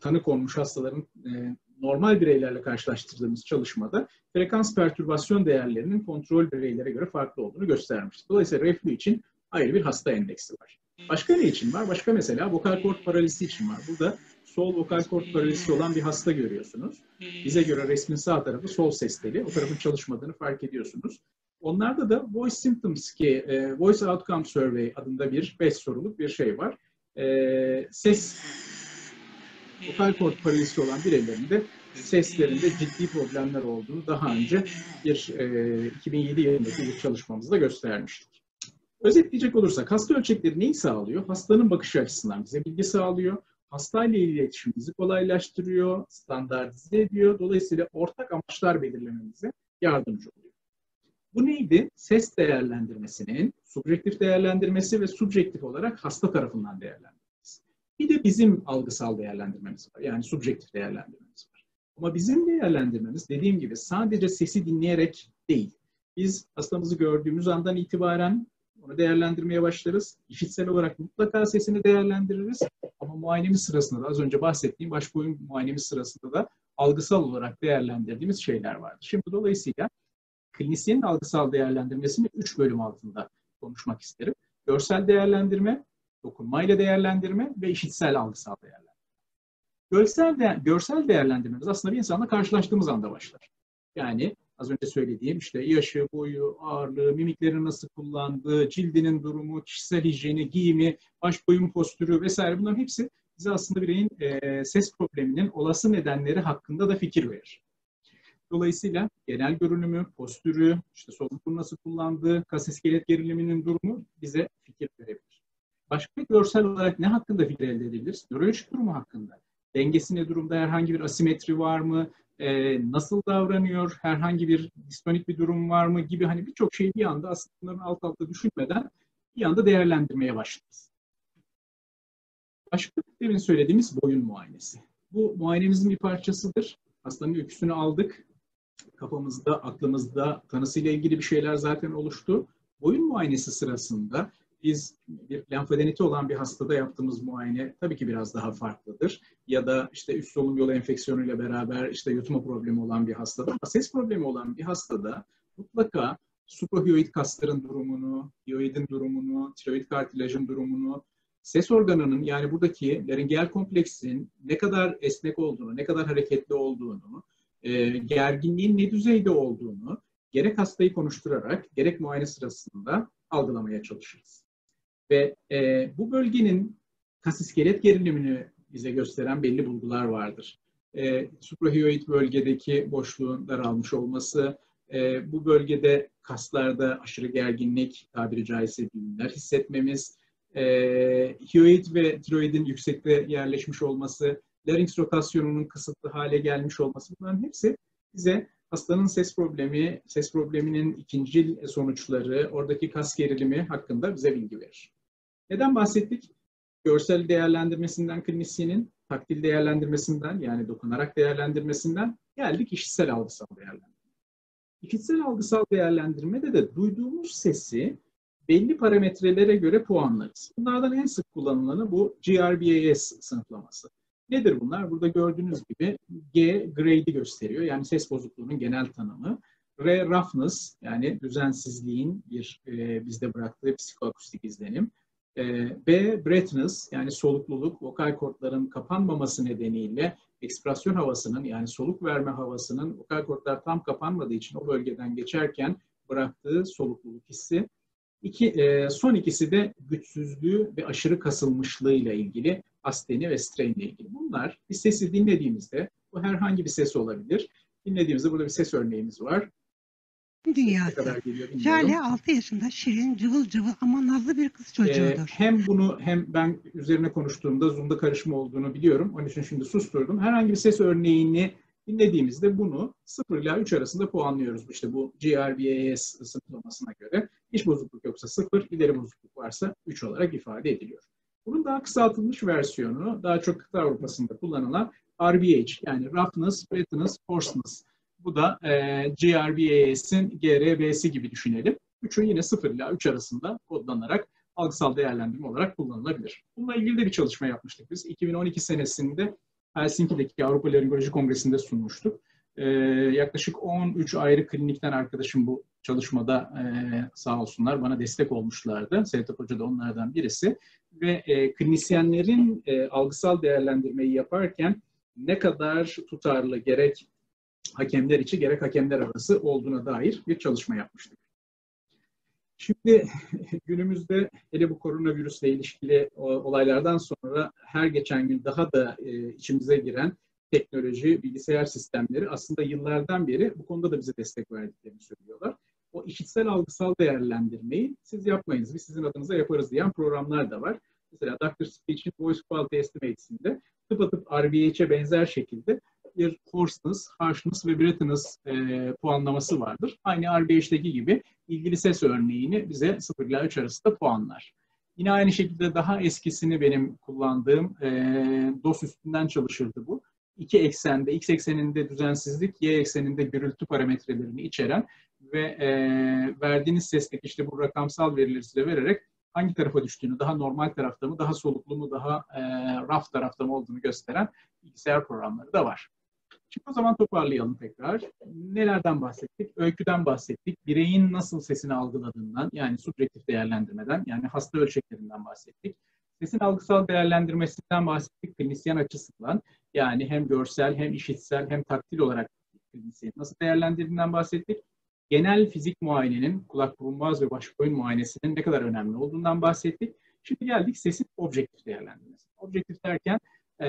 tanı konmuş hastaların e, normal bireylerle karşılaştırdığımız çalışmada frekans pertürbasyon değerlerinin kontrol bireylere göre farklı olduğunu göstermişti. Dolayısıyla reflü için ayrı bir hasta endeksi var. Başka ne için var? Başka mesela vokal kort paralizi için var. Burada sol vokal kort paralizisi olan bir hasta görüyorsunuz. Bize göre resmin sağ tarafı sol ses teli. O tarafın çalışmadığını fark ediyorsunuz. Onlarda da Voice Symptoms ki e, Voice Outcome Survey adında bir 5 soruluk bir şey var. E, ses vokal kort paralizisi olan bireylerinde seslerinde ciddi problemler olduğunu daha önce bir e, 2007 yılındaki bir çalışmamızda göstermiştik. Özetleyecek olursak hasta ölçekleri neyi sağlıyor? Hastanın bakış açısından bize bilgi sağlıyor. Hastayla iletişimimizi kolaylaştırıyor, standartize ediyor. Dolayısıyla ortak amaçlar belirlememize yardımcı oluyor. Bu neydi? Ses değerlendirmesinin subjektif değerlendirmesi ve subjektif olarak hasta tarafından değerlendirmesi. Bir de bizim algısal değerlendirmemiz var. Yani subjektif değerlendirmemiz var. Ama bizim değerlendirmemiz dediğim gibi sadece sesi dinleyerek değil. Biz hastamızı gördüğümüz andan itibaren onu değerlendirmeye başlarız. İşitsel olarak mutlaka sesini değerlendiririz. Ama muayenemiz sırasında da az önce bahsettiğim baş boyun muayenemiz sırasında da algısal olarak değerlendirdiğimiz şeyler vardı. Şimdi dolayısıyla klinisyenin algısal değerlendirmesini üç bölüm altında konuşmak isterim. Görsel değerlendirme, dokunmayla değerlendirme ve işitsel algısal değerlendirme. Görsel, de, görsel değerlendirmemiz aslında bir insanla karşılaştığımız anda başlar. Yani az önce söylediğim işte yaşı, boyu, ağırlığı, mimiklerini nasıl kullandığı, cildinin durumu, kişisel hijyeni, giyimi, baş boyun postürü vesaire bunların hepsi bize aslında bireyin e, ses probleminin olası nedenleri hakkında da fikir verir. Dolayısıyla genel görünümü, postürü, işte solukluğu nasıl kullandığı, kas iskelet geriliminin durumu bize fikir verebilir. Başka görsel olarak ne hakkında fikir elde edebiliriz? Nörolojik durumu hakkında. Dengesi ne durumda, herhangi bir asimetri var mı, e, nasıl davranıyor, herhangi bir distonik bir durum var mı gibi hani birçok şeyi bir anda aslında bunların alt alta düşünmeden bir anda değerlendirmeye başlarız. Başka demin söylediğimiz boyun muayenesi. Bu muayenemizin bir parçasıdır. Hastanın öyküsünü aldık. Kafamızda, aklımızda tanısıyla ilgili bir şeyler zaten oluştu. Boyun muayenesi sırasında biz bir lenfadeniti olan bir hastada yaptığımız muayene tabii ki biraz daha farklıdır. Ya da işte üst solunum yolu enfeksiyonuyla beraber işte yutma problemi olan bir hastada ses problemi olan bir hastada mutlaka suprahioid kasların durumunu, hioidin durumunu, tiroid kartilajın durumunu, ses organının yani buradaki laringeal kompleksin ne kadar esnek olduğunu, ne kadar hareketli olduğunu, e, gerginliğin ne düzeyde olduğunu gerek hastayı konuşturarak gerek muayene sırasında algılamaya çalışırız. Ve e, bu bölgenin kas iskelet gerilimini bize gösteren belli bulgular vardır. E, suprahioid bölgedeki boşluğun daralmış olması, e, bu bölgede kaslarda aşırı gerginlik, tabiri caizse bilimler hissetmemiz, e, hioid ve tiroidin yüksekte yerleşmiş olması, larynx rotasyonunun kısıtlı hale gelmiş olması bunların hepsi bize hastanın ses problemi, ses probleminin ikinci sonuçları, oradaki kas gerilimi hakkında bize bilgi verir. Neden bahsettik? Görsel değerlendirmesinden klinisyenin, taktil değerlendirmesinden yani dokunarak değerlendirmesinden geldik işitsel algısal değerlendirme. İşitsel algısal değerlendirmede de duyduğumuz sesi belli parametrelere göre puanlarız. Bunlardan en sık kullanılanı bu GRBAS sınıflaması. Nedir bunlar? Burada gördüğünüz gibi G grade'i gösteriyor. Yani ses bozukluğunun genel tanımı. R roughness yani düzensizliğin bir e, bizde bıraktığı psikoakustik izlenim. E, B breathness yani solukluluk, vokal kortların kapanmaması nedeniyle ekspirasyon havasının yani soluk verme havasının vokal kortlar tam kapanmadığı için o bölgeden geçerken bıraktığı solukluluk hissi. İki, e, son ikisi de güçsüzlüğü ve aşırı kasılmışlığıyla ilgili asteni ve strain ile ilgili. Bunlar bir sesi dinlediğimizde, bu herhangi bir ses olabilir. Dinlediğimizde burada bir ses örneğimiz var. Dünyası. Jale 6 yaşında şirin, cıvıl cıvıl ama nazlı bir kız çocuğudur. Ee, hem bunu hem ben üzerine konuştuğumda Zoom'da karışma olduğunu biliyorum. Onun için şimdi susturdum. Herhangi bir ses örneğini dinlediğimizde bunu 0 ile 3 arasında puanlıyoruz. İşte bu GRBAS sınıflamasına göre. Hiç bozukluk yoksa 0, ileri bozukluk varsa 3 olarak ifade ediliyor. Bunun daha kısaltılmış versiyonu daha çok kıta Avrupa'sında kullanılan RBH yani Roughness, Wetness, Hoarseness. Bu da e, GRBAS'in GRB'si gibi düşünelim. Üçü yine 0 ile 3 arasında kodlanarak algısal değerlendirme olarak kullanılabilir. Bununla ilgili de bir çalışma yapmıştık biz. 2012 senesinde Helsinki'deki Avrupa Laringoloji Kongresi'nde sunmuştuk. Ee, yaklaşık 13 ayrı klinikten arkadaşım bu çalışmada e, sağ olsunlar bana destek olmuşlardı. Sevtap Hoca da onlardan birisi. Ve e, klinisyenlerin e, algısal değerlendirmeyi yaparken ne kadar tutarlı gerek hakemler içi gerek hakemler arası olduğuna dair bir çalışma yapmıştık. Şimdi (laughs) günümüzde hele bu koronavirüsle ilişkili olaylardan sonra her geçen gün daha da e, içimize giren teknoloji, bilgisayar sistemleri aslında yıllardan beri bu konuda da bize destek verdiklerini söylüyorlar. O işitsel algısal değerlendirmeyi siz yapmayınız, biz sizin adınıza yaparız diyen programlar da var. Mesela Dr. Speech'in Voice Quality Estimates'inde tıpatıp RBH'e benzer şekilde bir hoarseness, harshness ve breathiness e, puanlaması vardır. Aynı RBH'deki gibi ilgili ses örneğini bize 0 ile 3 arasında puanlar. Yine aynı şekilde daha eskisini benim kullandığım e, DOS üstünden çalışırdı bu. İki eksende, X ekseninde düzensizlik, Y ekseninde gürültü parametrelerini içeren ve e, verdiğiniz sesteki işte bu rakamsal verileri size vererek hangi tarafa düştüğünü, daha normal tarafta mı, daha soluklu mu, daha e, raf tarafta mı olduğunu gösteren bilgisayar programları da var. Şimdi o zaman toparlayalım tekrar. Nelerden bahsettik? Öyküden bahsettik. Bireyin nasıl sesini algıladığından yani subjektif değerlendirmeden yani hasta ölçeklerinden bahsettik. Sesin algısal değerlendirmesinden bahsettik klinisyen açısından. Yani hem görsel hem işitsel hem taktil olarak klinisyen nasıl değerlendirdiğinden bahsettik. Genel fizik muayenenin kulak burun boğaz ve baş boyun muayenesinin ne kadar önemli olduğundan bahsettik. Şimdi geldik sesin objektif değerlendirmesi. Objektif derken e,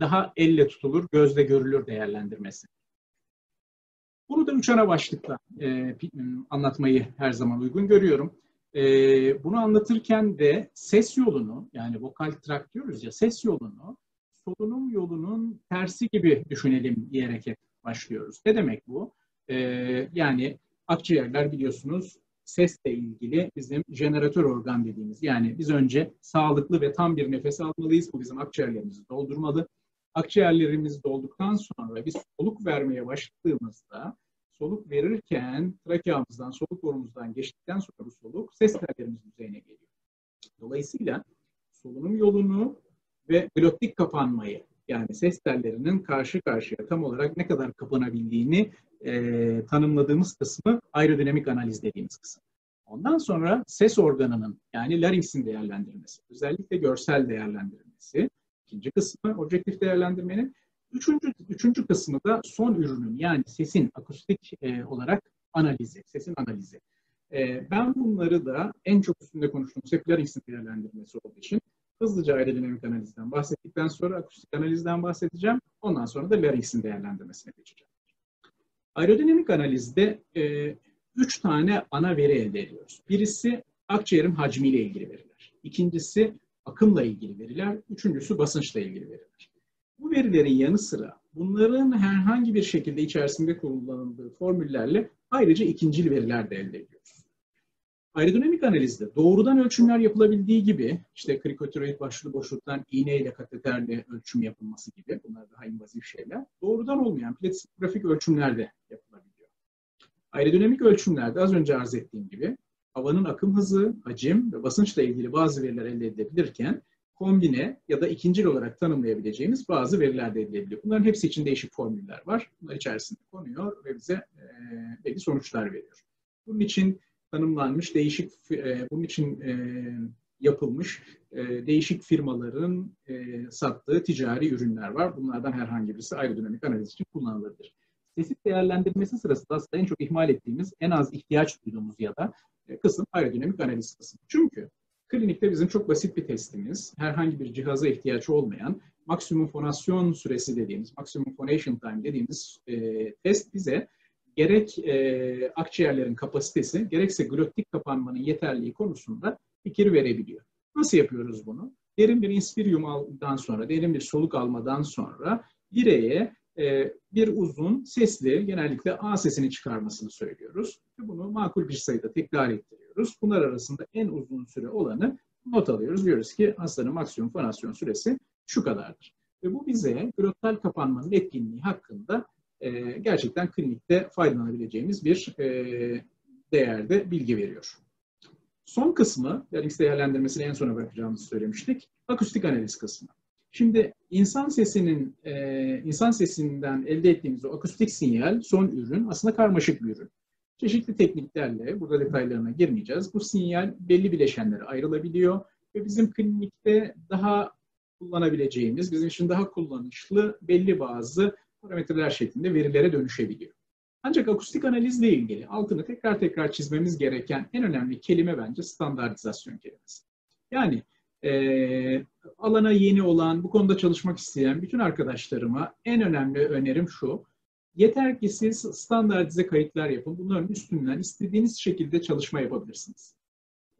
daha elle tutulur, gözle görülür değerlendirmesi. Bunu da üç ana başlıkla e, anlatmayı her zaman uygun görüyorum. E, bunu anlatırken de ses yolunu, yani vokal trakt diyoruz ya, ses yolunu solunum yolunun tersi gibi düşünelim diyerek hep başlıyoruz. Ne demek bu? E, yani akciğerler biliyorsunuz sesle ilgili bizim jeneratör organ dediğimiz yani biz önce sağlıklı ve tam bir nefes almalıyız. Bu bizim akciğerlerimizi doldurmalı. Akciğerlerimiz dolduktan sonra biz soluk vermeye başladığımızda soluk verirken trakeamızdan, soluk borumuzdan geçtikten sonra bu soluk ses tellerimiz düzeyine geliyor. Dolayısıyla solunum yolunu ve glottik kapanmayı yani ses tellerinin karşı karşıya tam olarak ne kadar kapanabildiğini e, tanımladığımız kısmı aerodinamik analiz dediğimiz kısım. Ondan sonra ses organının yani laringsin değerlendirilmesi, özellikle görsel değerlendirilmesi, ikinci kısmı objektif değerlendirmenin. Üçüncü, üçüncü kısmı da son ürünün yani sesin akustik e, olarak analizi, sesin analizi. E, ben bunları da en çok üstünde konuştuğum hep laringsin değerlendirmesi olduğu için hızlıca aerodinamik analizden bahsettikten sonra akustik analizden bahsedeceğim. Ondan sonra da laringsin değerlendirmesine geçeceğim. Aerodinamik analizde e, üç tane ana veri elde ediyoruz. Birisi akciğerin hacmiyle ilgili veriler. İkincisi akımla ilgili veriler. Üçüncüsü basınçla ilgili veriler. Bu verilerin yanı sıra bunların herhangi bir şekilde içerisinde kullanıldığı formüllerle ayrıca ikincil veriler de elde ediyoruz. Aerodinamik analizde doğrudan ölçümler yapılabildiği gibi işte krikotiroid başlı boşluktan iğneyle kateterle ölçüm yapılması gibi bunlar daha invazif şeyler. Doğrudan olmayan plethysmografik ölçümler de yapılabiliyor. Aerodinamik ölçümlerde az önce arz ettiğim gibi havanın akım hızı, hacim ve basınçla ilgili bazı veriler elde edilebilirken kombine ya da ikincil olarak tanımlayabileceğimiz bazı veriler de elde edilebiliyor. Bunların hepsi için değişik formüller var. Bunlar içerisinde konuyor ve bize e, belli sonuçlar veriyor. Bunun için tanımlanmış değişik, e, bunun için e, yapılmış e, değişik firmaların e, sattığı ticari ürünler var. Bunlardan herhangi birisi aerodinamik analiz için kullanılabilir. Sesin değerlendirmesi sırasında aslında en çok ihmal ettiğimiz, en az ihtiyaç duyduğumuz ya da e, kısım aerodinamik analiz kısmı. Çünkü klinikte bizim çok basit bir testimiz, herhangi bir cihaza ihtiyaç olmayan maksimum fonasyon süresi dediğimiz, maksimum phonation time dediğimiz e, test bize gerek e, akciğerlerin kapasitesi, gerekse glottik kapanmanın yeterliği konusunda fikir verebiliyor. Nasıl yapıyoruz bunu? Derin bir inspirium aldıktan sonra, derin bir soluk almadan sonra bireye e, bir uzun sesli, genellikle A sesini çıkarmasını söylüyoruz. Ve bunu makul bir sayıda tekrar ettiriyoruz. Bunlar arasında en uzun süre olanı not alıyoruz. Diyoruz ki hastanın maksimum fonasyon süresi şu kadardır. Ve bu bize glottal kapanmanın etkinliği hakkında e, gerçekten klinikte faydalanabileceğimiz bir e, değerde bilgi veriyor. Son kısmı, Larynx değerlendirmesini en sona bırakacağımızı söylemiştik. Akustik analiz kısmı. Şimdi insan sesinin, e, insan sesinden elde ettiğimiz o akustik sinyal, son ürün aslında karmaşık bir ürün. Çeşitli tekniklerle, burada detaylarına girmeyeceğiz. Bu sinyal belli bileşenlere ayrılabiliyor ve bizim klinikte daha kullanabileceğimiz, bizim için daha kullanışlı belli bazı parametreler şeklinde verilere dönüşebiliyor. Ancak akustik analizle ilgili altını tekrar tekrar çizmemiz gereken en önemli kelime bence standartizasyon kelimesi. Yani e, alana yeni olan, bu konuda çalışmak isteyen bütün arkadaşlarıma en önemli önerim şu. Yeter ki siz standartize kayıtlar yapın. Bunların üstünden istediğiniz şekilde çalışma yapabilirsiniz.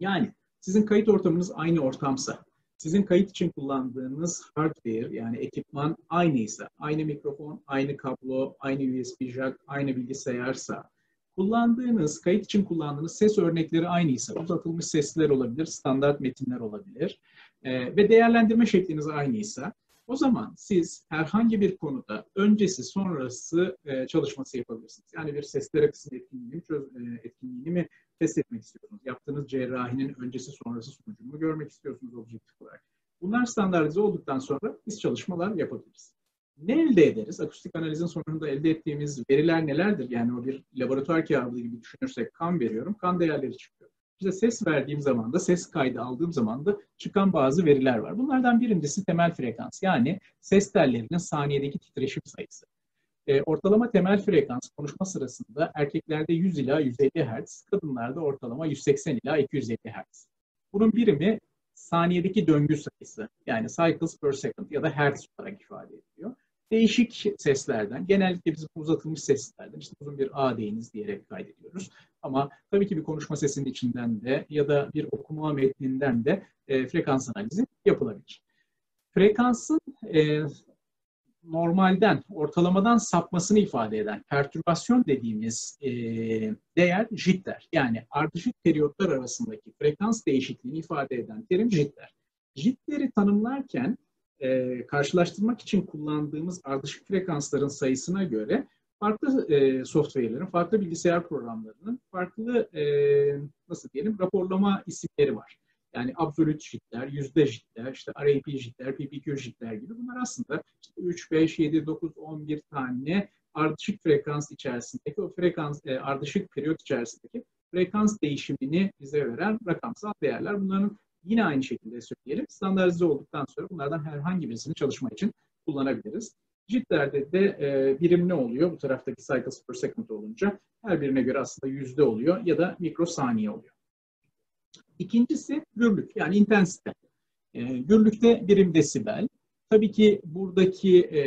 Yani sizin kayıt ortamınız aynı ortamsa, sizin kayıt için kullandığınız hardware yani ekipman aynıysa, aynı mikrofon, aynı kablo, aynı USB jack, aynı bilgisayarsa, kullandığınız, kayıt için kullandığınız ses örnekleri aynıysa, uzatılmış sesler olabilir, standart metinler olabilir e, ve değerlendirme şekliniz aynıysa, o zaman siz herhangi bir konuda öncesi sonrası e, çalışması yapabilirsiniz. Yani bir ses terapisi etkinliğini, çöz, e, etkinliğini mi test etmek istiyorsunuz? Yaptığınız cerrahinin öncesi sonrası sonucunu görmek istiyorsunuz objektif olarak? Bunlar standartize olduktan sonra biz çalışmalar yapabiliriz. Ne elde ederiz? Akustik analizin sonunda elde ettiğimiz veriler nelerdir? Yani o bir laboratuvar kağıdı gibi düşünürsek kan veriyorum, kan değerleri çıkıyor. İşte ses verdiğim zaman da, ses kaydı aldığım zaman da çıkan bazı veriler var. Bunlardan birincisi temel frekans. Yani ses tellerinin saniyedeki titreşim sayısı. E, ortalama temel frekans konuşma sırasında erkeklerde 100 ila 150 Hz, kadınlarda ortalama 180 ila 250 Hz. Bunun birimi saniyedeki döngü sayısı yani cycles per second ya da hertz olarak ifade ediliyor. Değişik seslerden, genellikle bizim uzatılmış seslerden, işte uzun bir A deyiniz diyerek kaydediyoruz. Ama tabii ki bir konuşma sesinin içinden de ya da bir okuma metninden de e, frekans analizi yapılabilir. Frekansın e, normalden, ortalamadan sapmasını ifade eden pertürbasyon dediğimiz e, değer jitter. Yani ardışık periyotlar arasındaki frekans değişikliğini ifade eden terim jitter. Jitleri tanımlarken e, karşılaştırmak için kullandığımız ardışık frekansların sayısına göre farklı e, software'lerin, farklı bilgisayar programlarının farklı e, nasıl diyelim raporlama isimleri var. Yani absolut jitler, yüzde jitler, işte RAP jitler, PPQ jitler gibi bunlar aslında işte 3, 5, 7, 9, 11 tane ardışık frekans içerisindeki o frekans e, ardışık periyot içerisindeki frekans değişimini bize veren rakamsal değerler. Bunların yine aynı şekilde söyleyelim. Standartize olduktan sonra bunlardan herhangi birisini çalışma için kullanabiliriz. Jitlerde de e, birim ne oluyor? Bu taraftaki cycles per second olunca her birine göre aslında yüzde oluyor ya da mikrosaniye oluyor. İkincisi gürlük yani intensite. E, gürlükte birim desibel. Tabii ki buradaki e,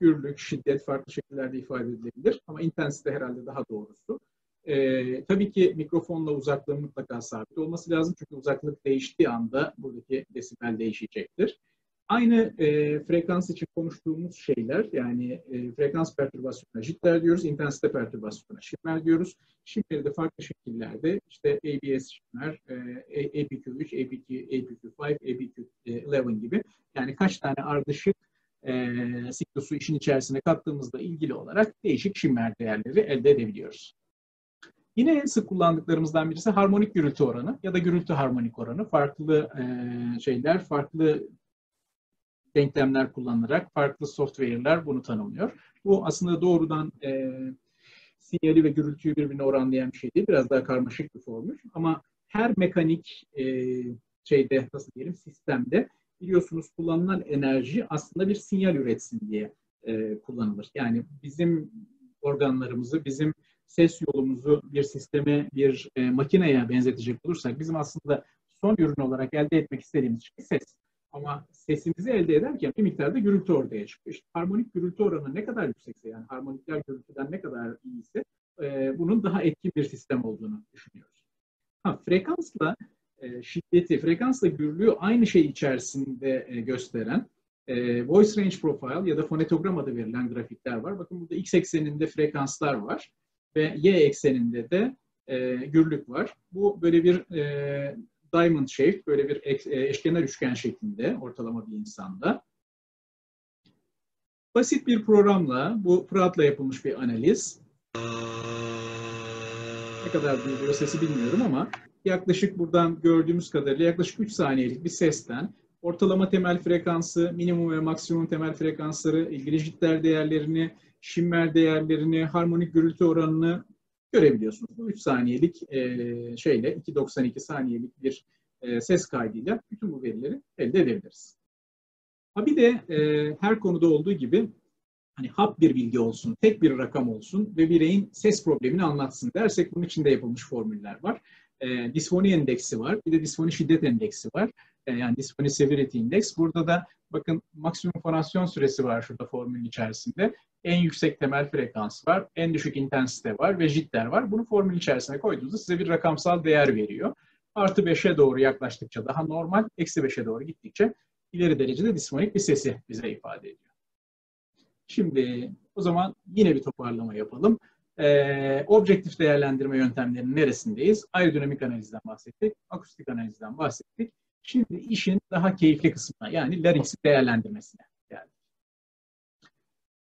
gürlük, şiddet farklı şekillerde ifade edilebilir ama intensite herhalde daha doğrusu. E, tabii ki mikrofonla uzaklığın mutlaka sabit olması lazım çünkü uzaklık değiştiği anda buradaki desibel değişecektir. Aynı e, frekans için konuştuğumuz şeyler yani e, frekans pertürbasyonuna jitler diyoruz, intensite pertürbasyonuna şimmer diyoruz. Şimdileri de farklı şekillerde işte ABS şimmer, e, APQ3, APQ, APQ5, APQ11 gibi yani kaç tane ardışık e, siklosu işin içerisine kattığımızda ilgili olarak değişik şimmer değerleri elde edebiliyoruz. Yine en sık kullandıklarımızdan birisi harmonik gürültü oranı ya da gürültü harmonik oranı. Farklı e, şeyler, farklı denklemler kullanılarak farklı software'ler bunu tanımlıyor. Bu aslında doğrudan e, sinyali ve gürültüyü birbirine oranlayan bir şey değil. Biraz daha karmaşık bir formül. Ama her mekanik e, şeyde nasıl diyelim sistemde biliyorsunuz kullanılan enerji aslında bir sinyal üretsin diye e, kullanılır. Yani bizim organlarımızı, bizim ses yolumuzu bir sisteme, bir e, makineye benzetecek olursak bizim aslında son ürün olarak elde etmek istediğimiz şey ses. Ama sesimizi elde ederken bir miktarda gürültü ortaya çıkıyor. İşte harmonik gürültü oranı ne kadar yüksekse yani harmonikler gürültüden ne kadar iyiyse e, bunun daha etkin bir sistem olduğunu düşünüyoruz. Ha, frekansla e, şiddeti, frekansla gürülüğü aynı şey içerisinde e, gösteren e, voice range profile ya da fonetogram adı verilen grafikler var. Bakın burada x ekseninde frekanslar var ve y ekseninde de e, gürlük var. Bu böyle bir e, diamond shape, böyle bir e, eşkenar üçgen şeklinde ortalama bir insanda. Basit bir programla, bu Prat'la yapılmış bir analiz. Ne kadar duyuluyor sesi bilmiyorum ama yaklaşık buradan gördüğümüz kadarıyla yaklaşık 3 saniyelik bir sesten ortalama temel frekansı, minimum ve maksimum temel frekansları, ilgili jitter değerlerini, şimmer değerlerini, harmonik gürültü oranını görebiliyorsunuz. Bu 3 saniyelik e, şeyle 2.92 saniyelik bir e, ses kaydıyla bütün bu verileri elde edebiliriz. Ha bir de e, her konuda olduğu gibi hani hap bir bilgi olsun, tek bir rakam olsun ve bireyin ses problemini anlatsın dersek bunun içinde yapılmış formüller var. E, disfoni endeksi var, bir de disfoni şiddet endeksi var. E, yani disfoni severity index. Burada da bakın maksimum fonasyon süresi var şurada formülün içerisinde en yüksek temel frekans var, en düşük intensite var ve jitter var. Bunu formül içerisine koyduğunuzda size bir rakamsal değer veriyor. Artı 5'e doğru yaklaştıkça daha normal, eksi 5'e doğru gittikçe ileri derecede disfonik bir sesi bize ifade ediyor. Şimdi o zaman yine bir toparlama yapalım. Ee, objektif değerlendirme yöntemlerinin neresindeyiz? Aerodinamik analizden bahsettik, akustik analizden bahsettik. Şimdi işin daha keyifli kısmına yani larynx değerlendirmesine.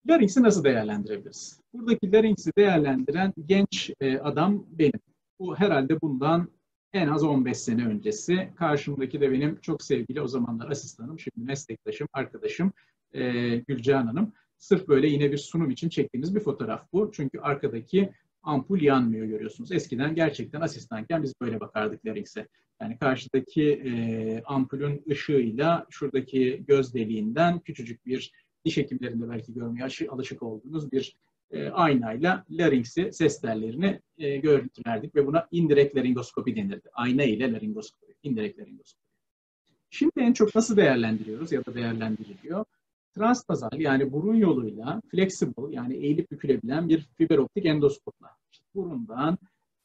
Larynx'i nasıl değerlendirebiliriz? Buradaki larynx'i değerlendiren genç e, adam benim. Bu herhalde bundan en az 15 sene öncesi. Karşımdaki de benim çok sevgili o zamanlar asistanım, şimdi meslektaşım, arkadaşım e, Gülcan Hanım. Sırf böyle yine bir sunum için çektiğimiz bir fotoğraf bu. Çünkü arkadaki ampul yanmıyor görüyorsunuz. Eskiden gerçekten asistanken biz böyle bakardık larynx'e. Yani karşıdaki e, ampulün ışığıyla şuradaki göz deliğinden küçücük bir diş hekimlerinde belki görmeye alışık olduğunuz bir e, aynayla laringsi, ses tellerini e, görüntülerdik ve buna indirekt laringoskopi denirdi. Ayna ile laringoskopi, indirekt laringoskopi. Şimdi en çok nasıl değerlendiriyoruz ya da değerlendiriliyor? Transnazal yani burun yoluyla flexible yani eğilip bükülebilen bir fiber optik endoskopla. İşte burundan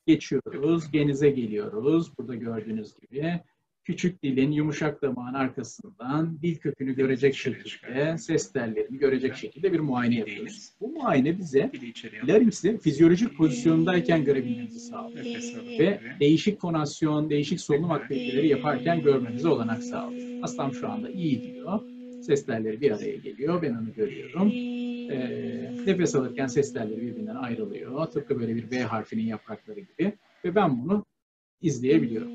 geçiyoruz, genize geliyoruz. Burada gördüğünüz gibi küçük dilin yumuşak damağın arkasından dil kökünü görecek şekilde, ses tellerini görecek şekilde bir muayene yapıyoruz. Bu muayene bize larynx'i fizyolojik pozisyondayken görebilmemizi sağlıyor. Ve değişik fonasyon, değişik solunum aktiviteleri yaparken görmemize olanak sağlıyor. Hastam şu anda iyi diyor. Ses telleri bir araya geliyor. Ben onu görüyorum. E, nefes alırken ses telleri birbirinden ayrılıyor. Tıpkı böyle bir V harfinin yaprakları gibi. Ve ben bunu izleyebiliyorum.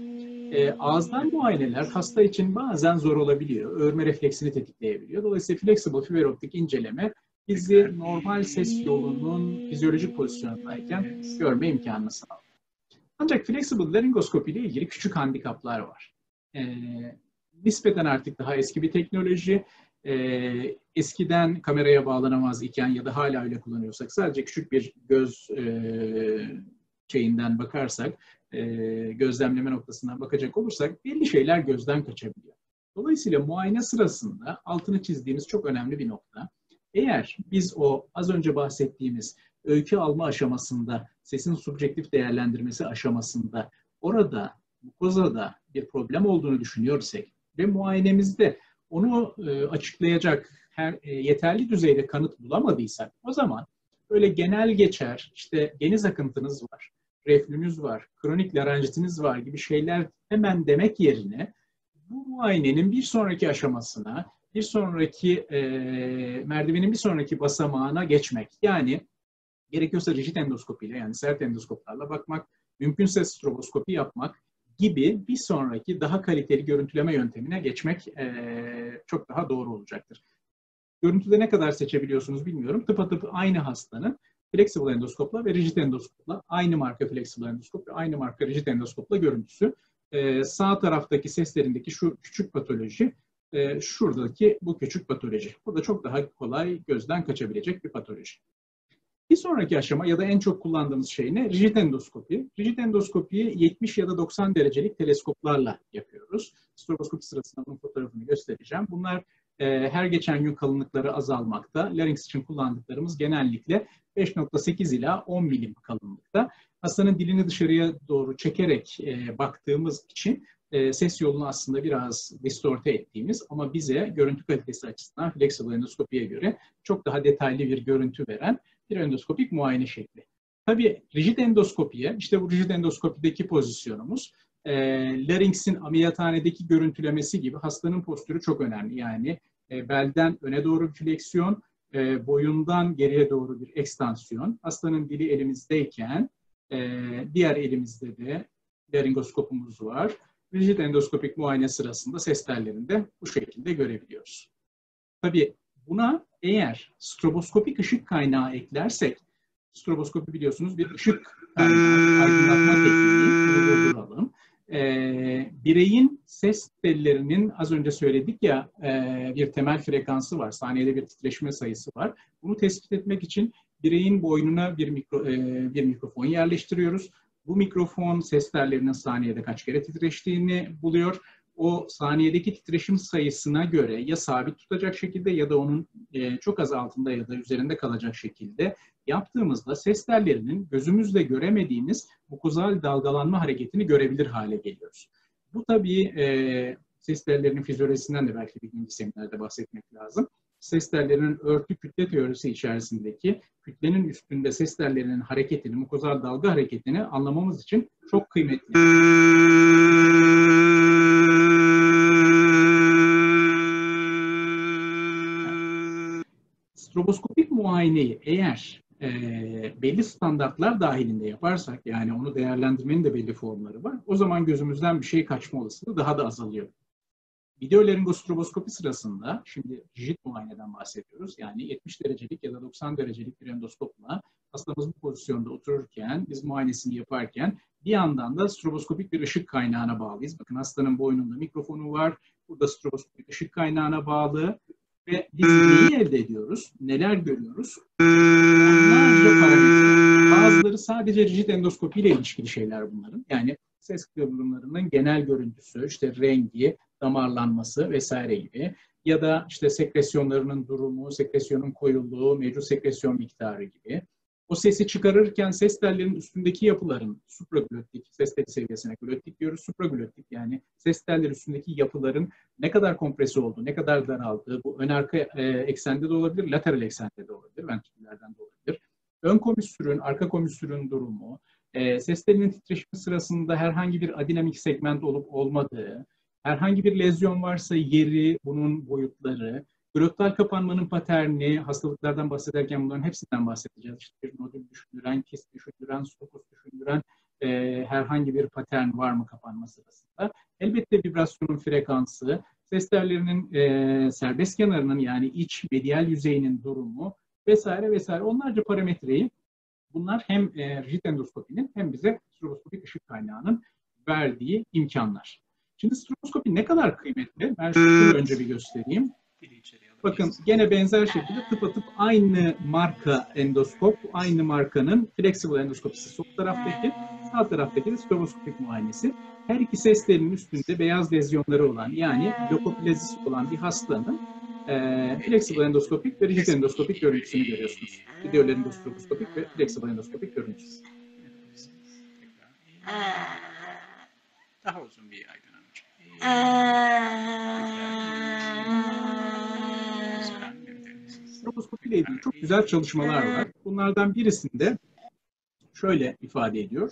E, ağızdan muayeneler hasta için bazen zor olabiliyor. Örme refleksini tetikleyebiliyor. Dolayısıyla flexible fiber optik inceleme bizi normal ses yolunun fizyolojik pozisyonundayken görme imkanını sağlıyor. Ancak flexible laringoskopi ile ilgili küçük handikaplar var. E, nispeten artık daha eski bir teknoloji. E, eskiden kameraya bağlanamaz iken ya da hala öyle kullanıyorsak sadece küçük bir göz e, şeyinden bakarsak e, gözlemleme noktasından bakacak olursak belli şeyler gözden kaçabiliyor. Dolayısıyla muayene sırasında altını çizdiğimiz çok önemli bir nokta. Eğer biz o az önce bahsettiğimiz öykü alma aşamasında, sesin subjektif değerlendirmesi aşamasında orada mukozada bir problem olduğunu düşünüyorsak ve muayenemizde onu e, açıklayacak her e, yeterli düzeyde kanıt bulamadıysak o zaman öyle genel geçer işte geniz akıntınız var reflünüz var, kronik larenjitiniz var gibi şeyler hemen demek yerine bu muayenenin bir sonraki aşamasına, bir sonraki e, merdivenin bir sonraki basamağına geçmek. Yani gerekiyorsa rigid endoskopiyle yani sert endoskoplarla bakmak, mümkünse stroboskopi yapmak gibi bir sonraki daha kaliteli görüntüleme yöntemine geçmek e, çok daha doğru olacaktır. Görüntüde ne kadar seçebiliyorsunuz bilmiyorum. Tıpatıp aynı hastanın flexible endoskopla ve rigid endoskopla aynı marka flexible endoskop ve aynı marka rigid endoskopla görüntüsü e, sağ taraftaki seslerindeki şu küçük patoloji, şuradaki bu küçük patoloji. Bu da çok daha kolay gözden kaçabilecek bir patoloji. Bir sonraki aşama ya da en çok kullandığımız şey ne? Rigid endoskopi. Rigid endoskopiyi 70 ya da 90 derecelik teleskoplarla yapıyoruz. Stroboskopi sırasında bunun fotoğrafını göstereceğim. Bunlar e, her geçen gün kalınlıkları azalmakta. Larynx için kullandıklarımız genellikle 5.8 ila 10 milim kalınlıkta. Hastanın dilini dışarıya doğru çekerek e, baktığımız için e, ses yolunu aslında biraz distorte ettiğimiz ama bize görüntü kalitesi açısından flexible endoskopiye göre çok daha detaylı bir görüntü veren bir endoskopik muayene şekli. Tabii rigid endoskopiye, işte bu rigid endoskopideki pozisyonumuz, e, larynx'in ameliyathanedeki görüntülemesi gibi hastanın postürü çok önemli. Yani e, belden öne doğru bir fleksiyon, e, boyundan geriye doğru bir ekstansiyon. Hastanın dili elimizdeyken e, diğer elimizde de laringoskopumuz var. Rigid endoskopik muayene sırasında ses tellerini de bu şekilde görebiliyoruz. Tabii buna eğer stroboskopik ışık kaynağı eklersek, stroboskopi biliyorsunuz bir ışık aydınlatma tekniği, bunu durduralım. Ee, bireyin ses tellerinin az önce söyledik ya e, bir temel frekansı var, saniyede bir titreşme sayısı var. Bunu tespit etmek için bireyin boynuna bir, mikro, e, bir mikrofon yerleştiriyoruz. Bu mikrofon ses tellerinin saniyede kaç kere titreştiğini buluyor o saniyedeki titreşim sayısına göre ya sabit tutacak şekilde ya da onun e, çok az altında ya da üzerinde kalacak şekilde yaptığımızda ses tellerinin gözümüzle göremediğimiz mukozal dalgalanma hareketini görebilir hale geliyoruz. Bu tabii e, ses tellerinin fizyolojisinden de belki bir günlük seminerde bahsetmek lazım. Ses tellerinin örtü kütle teorisi içerisindeki kütlenin üstünde ses tellerinin hareketini, mukozal dalga hareketini anlamamız için çok kıymetli. Stroboskopik muayeneyi eğer e, belli standartlar dahilinde yaparsak, yani onu değerlendirmenin de belli formları var, o zaman gözümüzden bir şey kaçma olasılığı daha da azalıyor. Videolaringostroboskopi sırasında, şimdi rigid muayeneden bahsediyoruz, yani 70 derecelik ya da 90 derecelik bir endoskopla hastamız bu pozisyonda otururken, biz muayenesini yaparken bir yandan da stroboskopik bir ışık kaynağına bağlıyız. Bakın hastanın boynunda mikrofonu var, burada stroboskopik ışık kaynağına bağlı ve biz neyi elde ediyoruz? Neler görüyoruz? Onlarca parametre. Bazıları sadece rigid endoskopi ile ilişkili şeyler bunların. Yani ses kıvrımlarının genel görüntüsü, işte rengi, damarlanması vesaire gibi. Ya da işte sekresyonlarının durumu, sekresyonun koyulduğu, mevcut sekresyon miktarı gibi. O sesi çıkarırken ses tellerinin üstündeki yapıların supraglottik, ses teli seviyesine glottik diyoruz. Supraglottik yani ses telleri üstündeki yapıların ne kadar kompresi olduğu, ne kadar daraldığı, bu ön arka e, eksende de olabilir, lateral eksende de olabilir, ventriküllerden de olabilir. Ön komüstürün, arka komüstürün durumu, e, ses telinin titreşimi sırasında herhangi bir adinamik segment olup olmadığı, herhangi bir lezyon varsa yeri, bunun boyutları, Glottal kapanmanın paterni, hastalıklardan bahsederken bunların hepsinden bahsedeceğiz. İşte bir nodül düşündüren, kist düşündüren, stokus düşündüren e, herhangi bir patern var mı kapanma sırasında? Elbette vibrasyonun frekansı, ses tellerinin e, serbest kenarının yani iç medial yüzeyinin durumu vesaire vesaire onlarca parametreyi bunlar hem e, rigid endoskopinin hem bize stroboskopik ışık kaynağının verdiği imkanlar. Şimdi stroboskopi ne kadar kıymetli? Ben şunu önce bir göstereyim. Bakın gene benzer şekilde tıpatıp aynı marka endoskop, aynı markanın flexible endoskopisi sol taraftaki, sağ taraftaki de stroboskopik muayenesi. Her iki ses telinin üstünde beyaz lezyonları olan yani lokoplazisi olan bir hastanın e, flexible endoskopik ve rigid endoskopik görüntüsünü görüyorsunuz. Videolaringostroboskopik ve flexible endoskopik görüntüsü. Daha uzun bir aydınlanmış. Stroboskopi ile ilgili çok güzel çalışmalar var. Bunlardan birisinde şöyle ifade ediyor.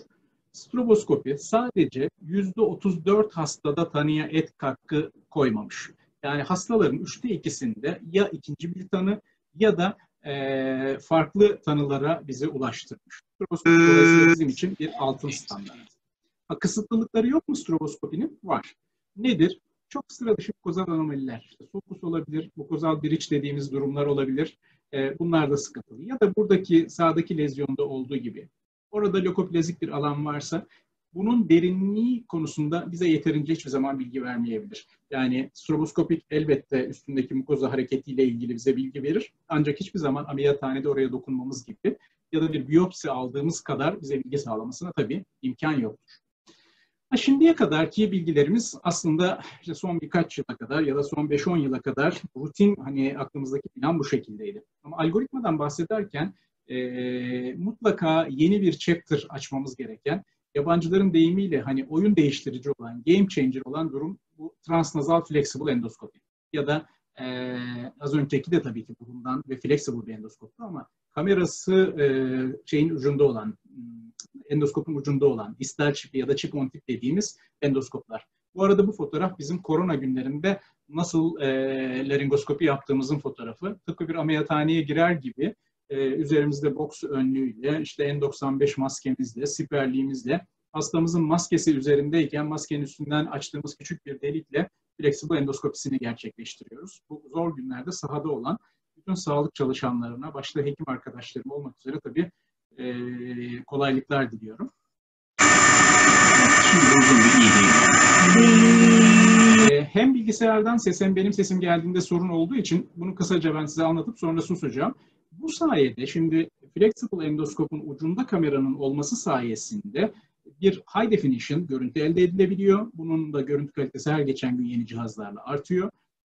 Stroboskopi sadece %34 hastada tanıya et katkı koymamış. Yani hastaların üçte ikisinde ya ikinci bir tanı ya da e, farklı tanılara bizi ulaştırmış. Stroboskopi dolayısıyla bizim için bir altın standart. Ha, kısıtlılıkları yok mu stroboskopinin? Var. Nedir? Çok sıra dışı mukozal anomaliler. İşte sokus olabilir, mukozal biriç dediğimiz durumlar olabilir. E, bunlar da sıkıntılı. Ya da buradaki sağdaki lezyonda olduğu gibi. Orada lokoplazik bir alan varsa bunun derinliği konusunda bize yeterince hiçbir zaman bilgi vermeyebilir. Yani stroboskopik elbette üstündeki mukoza hareketiyle ilgili bize bilgi verir. Ancak hiçbir zaman ameliyathanede oraya dokunmamız gibi ya da bir biyopsi aldığımız kadar bize bilgi sağlamasına tabii imkan yoktur. Şimdiye kadarki bilgilerimiz aslında işte son birkaç yıla kadar ya da son 5-10 yıla kadar rutin hani aklımızdaki plan bu şekildeydi. Ama algoritmadan bahsederken e, mutlaka yeni bir chapter açmamız gereken, yabancıların deyimiyle hani oyun değiştirici olan, game changer olan durum bu transnazal flexible endoskopi. Ya da e, az önceki de tabii ki burundan ve flexible bir endoskoptu ama kamerası e, şeyin ucunda olan, endoskopun ucunda olan, istel çipi ya da çip on tip dediğimiz endoskoplar. Bu arada bu fotoğraf bizim korona günlerinde nasıl e, laringoskopi yaptığımızın fotoğrafı. Tıpkı bir ameliyathaneye girer gibi e, üzerimizde boks önlüğüyle, işte N95 maskemizle, siperliğimizle, hastamızın maskesi üzerindeyken maskenin üstünden açtığımız küçük bir delikle flexible endoskopisini gerçekleştiriyoruz. Bu zor günlerde sahada olan bütün sağlık çalışanlarına, başta hekim arkadaşlarım olmak üzere tabii e, kolaylıklar diliyorum. E, hem bilgisayardan ses benim sesim geldiğinde sorun olduğu için bunu kısaca ben size anlatıp sonra susacağım. Bu sayede şimdi flexible endoskopun ucunda kameranın olması sayesinde bir high definition görüntü elde edilebiliyor. Bunun da görüntü kalitesi her geçen gün yeni cihazlarla artıyor.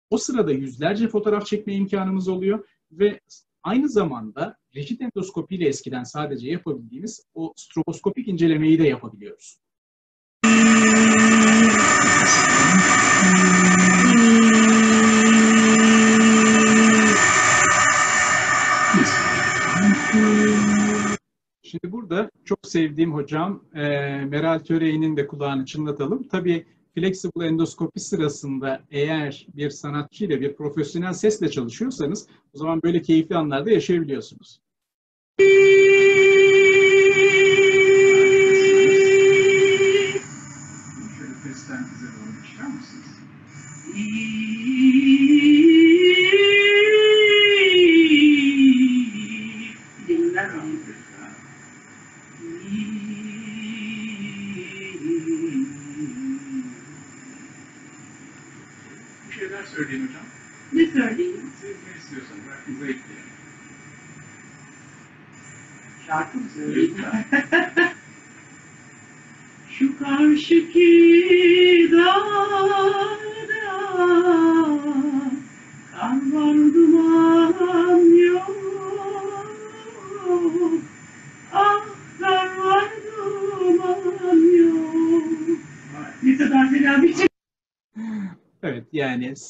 O sırada yüzlerce fotoğraf çekme imkanımız oluyor ve aynı zamanda rigid endoskopi ile eskiden sadece yapabildiğimiz o stroboskopik incelemeyi de yapabiliyoruz. Şimdi burada çok sevdiğim hocam Meral Töre'nin de kulağını çınlatalım. Tabii flexible endoskopi sırasında eğer bir sanatçıyla, bir profesyonel sesle çalışıyorsanız o zaman böyle keyifli anlarda yaşayabiliyorsunuz.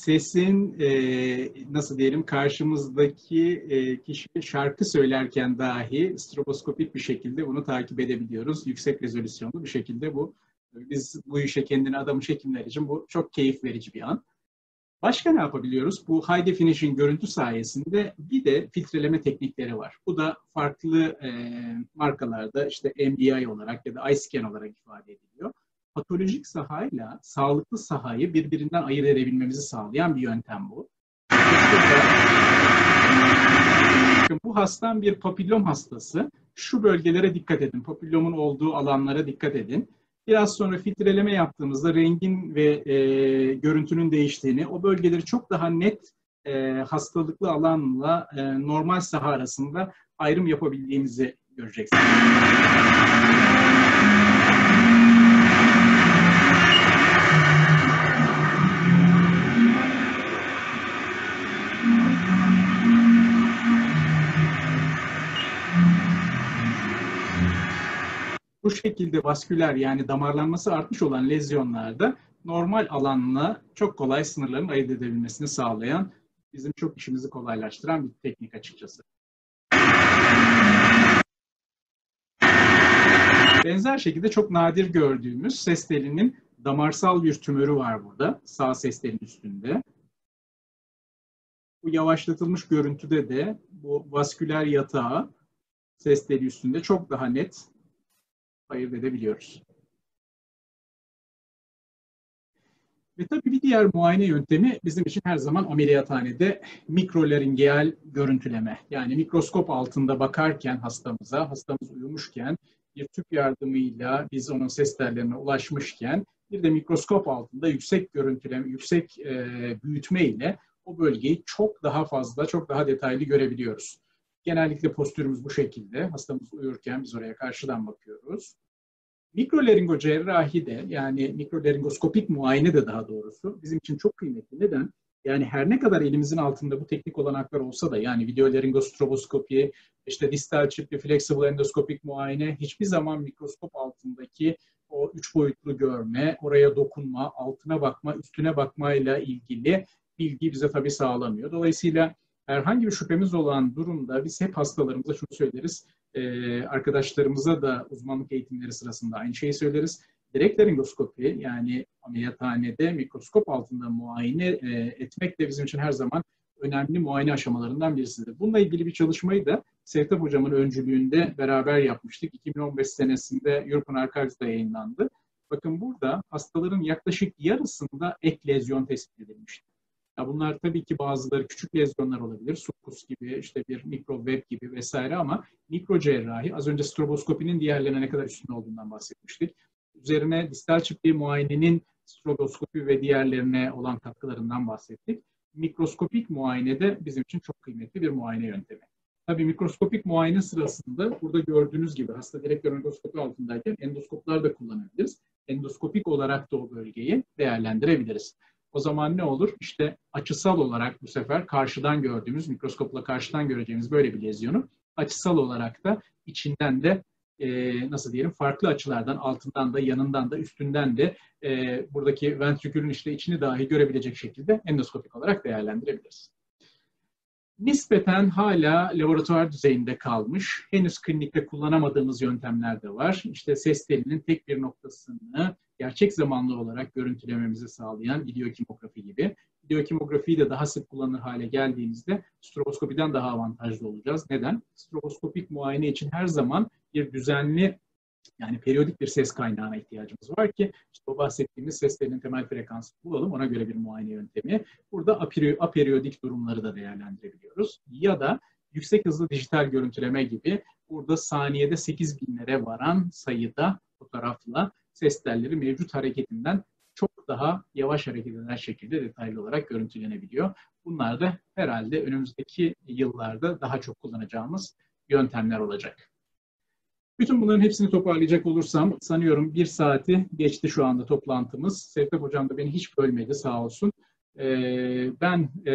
Sesin e, nasıl diyelim karşımızdaki e, kişi şarkı söylerken dahi stroboskopik bir şekilde bunu takip edebiliyoruz. Yüksek rezolüsyonlu bir şekilde bu. Biz bu işe kendini adamış hekimler için bu çok keyif verici bir an. Başka ne yapabiliyoruz? Bu high definition görüntü sayesinde bir de filtreleme teknikleri var. Bu da farklı e, markalarda işte MDI olarak ya da iScan olarak ifade ediliyor patolojik sahayla sağlıklı sahayı birbirinden ayırt edebilmemizi sağlayan bir yöntem bu. Bu hastam bir papillom hastası. Şu bölgelere dikkat edin. Papillomun olduğu alanlara dikkat edin. Biraz sonra filtreleme yaptığımızda rengin ve e, görüntünün değiştiğini, o bölgeleri çok daha net e, hastalıklı alanla e, normal saha arasında ayrım yapabildiğimizi göreceksiniz. Bu şekilde vasküler yani damarlanması artmış olan lezyonlarda normal alanla çok kolay sınırların ayırt edebilmesini sağlayan, bizim çok işimizi kolaylaştıran bir teknik açıkçası. Benzer şekilde çok nadir gördüğümüz ses telinin damarsal bir tümörü var burada, sağ ses telinin üstünde. Bu yavaşlatılmış görüntüde de bu vasküler yatağı ses teli üstünde çok daha net ayırt edebiliyoruz. Ve tabii bir diğer muayene yöntemi bizim için her zaman ameliyathanede mikrolaringeal görüntüleme. Yani mikroskop altında bakarken hastamıza, hastamız uyumuşken bir tüp yardımıyla biz onun ses tellerine ulaşmışken bir de mikroskop altında yüksek görüntüleme, yüksek e, büyütme ile o bölgeyi çok daha fazla, çok daha detaylı görebiliyoruz. Genellikle postürümüz bu şekilde. Hastamız uyurken biz oraya karşıdan bakıyoruz. Mikroleringo cerrahi de yani mikroleringoskopik muayene de daha doğrusu bizim için çok kıymetli. Neden? Yani her ne kadar elimizin altında bu teknik olanaklar olsa da yani videolaringostroboskopi, işte distal çipli flexible endoskopik muayene hiçbir zaman mikroskop altındaki o üç boyutlu görme, oraya dokunma, altına bakma, üstüne bakmayla ilgili bilgi bize tabii sağlamıyor. Dolayısıyla herhangi bir şüphemiz olan durumda biz hep hastalarımıza şunu söyleriz. Ee, arkadaşlarımıza da uzmanlık eğitimleri sırasında aynı şeyi söyleriz. Direkt laringoskopi yani ameliyathanede mikroskop altında muayene e, etmek de bizim için her zaman önemli muayene aşamalarından birisidir. Bununla ilgili bir çalışmayı da Sevtap Hocam'ın öncülüğünde beraber yapmıştık. 2015 senesinde European Archives'da yayınlandı. Bakın burada hastaların yaklaşık yarısında ek lezyon tespit edilmişti. Ya bunlar tabii ki bazıları küçük lezyonlar olabilir. Sukus gibi, işte bir mikroweb gibi vesaire ama mikro cerrahi, az önce stroboskopinin diğerlerine ne kadar üstünde olduğundan bahsetmiştik. Üzerine distal çiftliği muayenenin stroboskopi ve diğerlerine olan katkılarından bahsettik. Mikroskopik muayene de bizim için çok kıymetli bir muayene yöntemi. Tabii mikroskopik muayene sırasında burada gördüğünüz gibi hasta direkt endoskopi altındayken endoskoplar da kullanabiliriz. Endoskopik olarak da o bölgeyi değerlendirebiliriz. O zaman ne olur? İşte açısal olarak bu sefer karşıdan gördüğümüz, mikroskopla karşıdan göreceğimiz böyle bir lezyonu açısal olarak da içinden de e, nasıl diyelim farklı açılardan altından da yanından da üstünden de e, buradaki ventrikülün işte içini dahi görebilecek şekilde endoskopik olarak değerlendirebiliriz. Nispeten hala laboratuvar düzeyinde kalmış. Henüz klinikte kullanamadığımız yöntemler de var. İşte ses telinin tek bir noktasını gerçek zamanlı olarak görüntülememizi sağlayan videokimografi gibi. Videokimografiyi de daha sık kullanır hale geldiğimizde stroboskopiden daha avantajlı olacağız. Neden? Stroboskopik muayene için her zaman bir düzenli yani periyodik bir ses kaynağına ihtiyacımız var ki işte o bahsettiğimiz seslerin temel frekansını bulalım. Ona göre bir muayene yöntemi. Burada aperiyodik durumları da değerlendirebiliyoruz. Ya da yüksek hızlı dijital görüntüleme gibi burada saniyede 8 binlere varan sayıda fotoğrafla ses telleri mevcut hareketinden çok daha yavaş hareket eden şekilde detaylı olarak görüntülenebiliyor. Bunlar da herhalde önümüzdeki yıllarda daha çok kullanacağımız yöntemler olacak. Bütün bunların hepsini toparlayacak olursam sanıyorum bir saati geçti şu anda toplantımız. Sevtap Hocam da beni hiç bölmedi sağ olsun. Ee, ben e,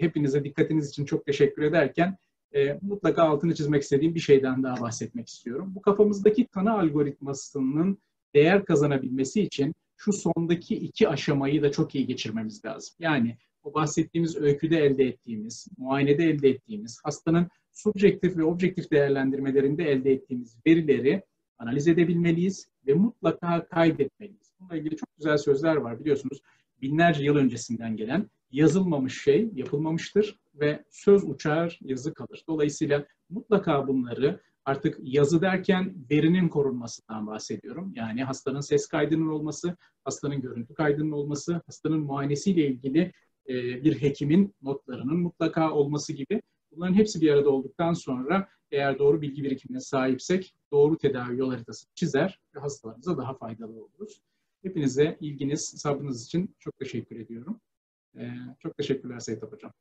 hepinize dikkatiniz için çok teşekkür ederken e, mutlaka altını çizmek istediğim bir şeyden daha bahsetmek istiyorum. Bu kafamızdaki tanı algoritmasının değer kazanabilmesi için şu sondaki iki aşamayı da çok iyi geçirmemiz lazım. Yani o bahsettiğimiz öyküde elde ettiğimiz, muayenede elde ettiğimiz, hastanın subjektif ve objektif değerlendirmelerinde elde ettiğimiz verileri analiz edebilmeliyiz ve mutlaka kaydetmeliyiz. Bununla ilgili çok güzel sözler var biliyorsunuz. Binlerce yıl öncesinden gelen yazılmamış şey yapılmamıştır ve söz uçar, yazı kalır. Dolayısıyla mutlaka bunları artık yazı derken verinin korunmasından bahsediyorum. Yani hastanın ses kaydının olması, hastanın görüntü kaydının olması, hastanın muayenesiyle ilgili bir hekimin notlarının mutlaka olması gibi bunların hepsi bir arada olduktan sonra eğer doğru bilgi birikimine sahipsek doğru tedavi yol haritası çizer ve hastalarımıza daha faydalı oluruz. Hepinize ilginiz, sabrınız için çok teşekkür ediyorum. Ee, çok teşekkürler Seyit Hocam.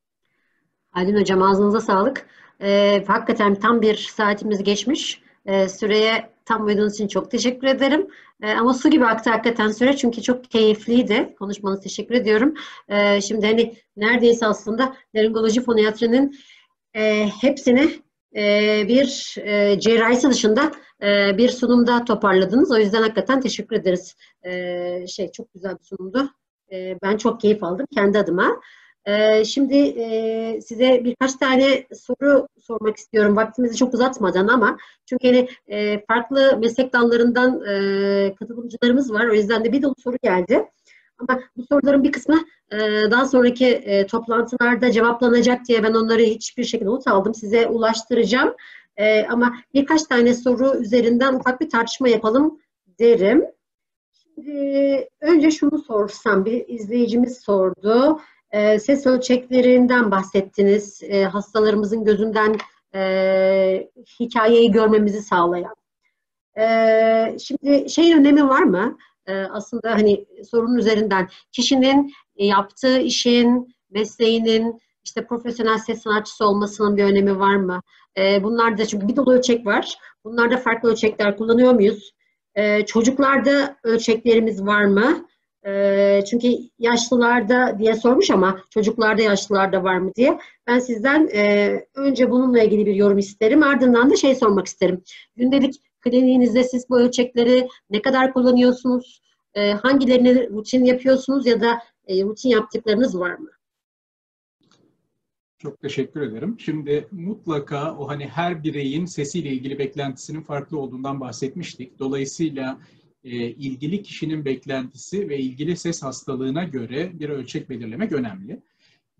Aydın Hocam ağzınıza sağlık. Ee, hakikaten tam bir saatimiz geçmiş. Ee, süreye tam uyduğunuz için çok teşekkür ederim. Ee, ama su gibi aktı hakikaten süre çünkü çok keyifliydi. Konuşmanız teşekkür ediyorum. Ee, şimdi hani neredeyse aslında laringoloji foniatrinin e, hepsini e, bir e, cerrahisi dışında e, bir sunumda toparladınız. O yüzden hakikaten teşekkür ederiz. E, şey çok güzel bir sunumdu. E, ben çok keyif aldım kendi adıma. E, şimdi e, size birkaç tane soru sormak istiyorum. Vaktimizi çok uzatmadan ama çünkü hani, e, farklı meslek dallarından e, katılımcılarımız var. O yüzden de bir dolu soru geldi. Ama bu soruların bir kısmı daha sonraki e, toplantılarda cevaplanacak diye ben onları hiçbir şekilde not aldım. Size ulaştıracağım. E, ama birkaç tane soru üzerinden ufak bir tartışma yapalım derim. Şimdi önce şunu sorsam, bir izleyicimiz sordu. E, ses ölçeklerinden bahsettiniz. Hastalarımızın gözünden e, hikayeyi görmemizi sağlayan. Ee, şimdi şeyin önemi var mı? Ee, aslında hani sorunun üzerinden kişinin yaptığı işin, mesleğinin işte profesyonel ses sanatçısı olmasının bir önemi var mı? Ee, bunlarda çünkü bir dolu ölçek var. Bunlarda farklı ölçekler kullanıyor muyuz? Ee, çocuklarda ölçeklerimiz var mı? Ee, çünkü yaşlılarda diye sormuş ama çocuklarda yaşlılarda var mı diye. Ben sizden e, önce bununla ilgili bir yorum isterim. Ardından da şey sormak isterim. Gündelik kliniğinizde siz bu ölçekleri ne kadar kullanıyorsunuz? E, hangilerini rutin yapıyorsunuz ya da e, rutin yaptıklarınız var mı? Çok teşekkür ederim. Şimdi mutlaka o hani her bireyin sesiyle ilgili beklentisinin farklı olduğundan bahsetmiştik. Dolayısıyla e, ilgili kişinin beklentisi ve ilgili ses hastalığına göre bir ölçek belirlemek önemli.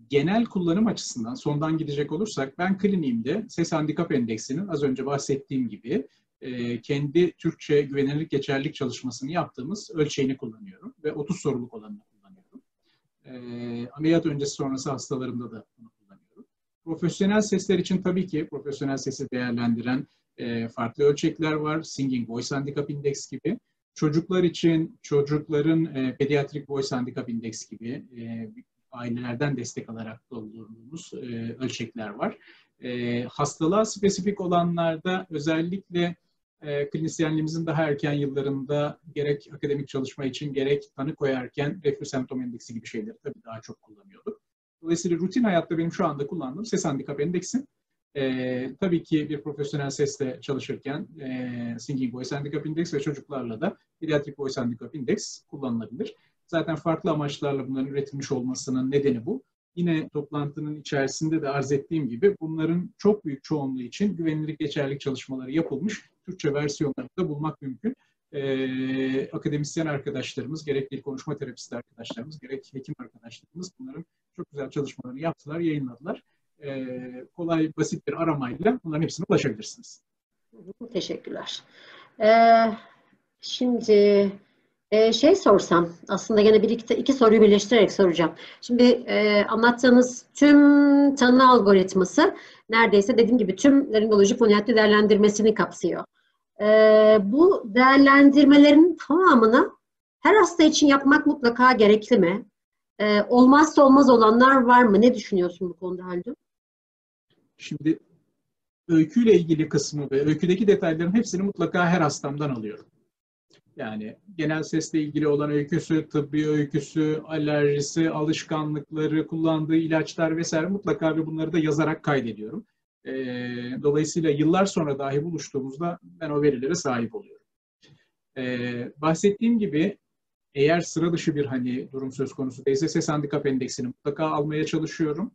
Genel kullanım açısından sondan gidecek olursak ben kliniğimde ses handikap endeksinin az önce bahsettiğim gibi e, kendi Türkçe güvenilirlik geçerlilik çalışmasını yaptığımız ölçeğini kullanıyorum ve 30 soruluk olanını. E, ameliyat öncesi sonrası hastalarımda da bunu kullanıyorum. Profesyonel sesler için tabii ki profesyonel sesi değerlendiren e, farklı ölçekler var. Singing Voice Handicap Index gibi. Çocuklar için çocukların e, Pediatric Voice Handicap Index gibi e, ailelerden destek alarak doldurduğumuz e, ölçekler var. E, hastalığa spesifik olanlarda özellikle e, klinisyenliğimizin daha erken yıllarında gerek akademik çalışma için gerek tanı koyarken reflü semptom endeksi gibi şeyleri tabii daha çok kullanıyorduk. Dolayısıyla rutin hayatta benim şu anda kullandığım ses handikap endeksi. E, tabii ki bir profesyonel sesle çalışırken e, Singing Voice Handicap Index ve çocuklarla da Pediatric Voice Handicap Index kullanılabilir. Zaten farklı amaçlarla bunların üretilmiş olmasının nedeni bu. Yine toplantının içerisinde de arz ettiğim gibi bunların çok büyük çoğunluğu için güvenilirlik geçerlilik çalışmaları yapılmış. Türkçe versiyonlarını da bulmak mümkün. Ee, akademisyen arkadaşlarımız, gerek dil konuşma terapisti arkadaşlarımız, gerek hekim arkadaşlarımız bunların çok güzel çalışmalarını yaptılar, yayınladılar. Ee, kolay, basit bir aramayla bunların hepsine ulaşabilirsiniz. Teşekkürler. Ee, şimdi ee, şey sorsam, aslında gene bir iki, iki soruyu birleştirerek soracağım. Şimdi e, anlattığınız tüm tanı algoritması neredeyse dediğim gibi tüm laringoloji foniyatri değerlendirmesini kapsıyor. E, bu değerlendirmelerin tamamını her hasta için yapmak mutlaka gerekli mi? E, olmazsa olmaz olanlar var mı? Ne düşünüyorsun bu konuda Haldun? Şimdi öyküyle ilgili kısmı ve öyküdeki detayların hepsini mutlaka her hastamdan alıyorum. Yani genel sesle ilgili olan öyküsü, tıbbi öyküsü, alerjisi, alışkanlıkları, kullandığı ilaçlar vesaire mutlaka ve bunları da yazarak kaydediyorum. E, dolayısıyla yıllar sonra dahi buluştuğumuzda ben o verilere sahip oluyorum. E, bahsettiğim gibi eğer sıra dışı bir hani durum söz konusu değilse ses handikap endeksini mutlaka almaya çalışıyorum.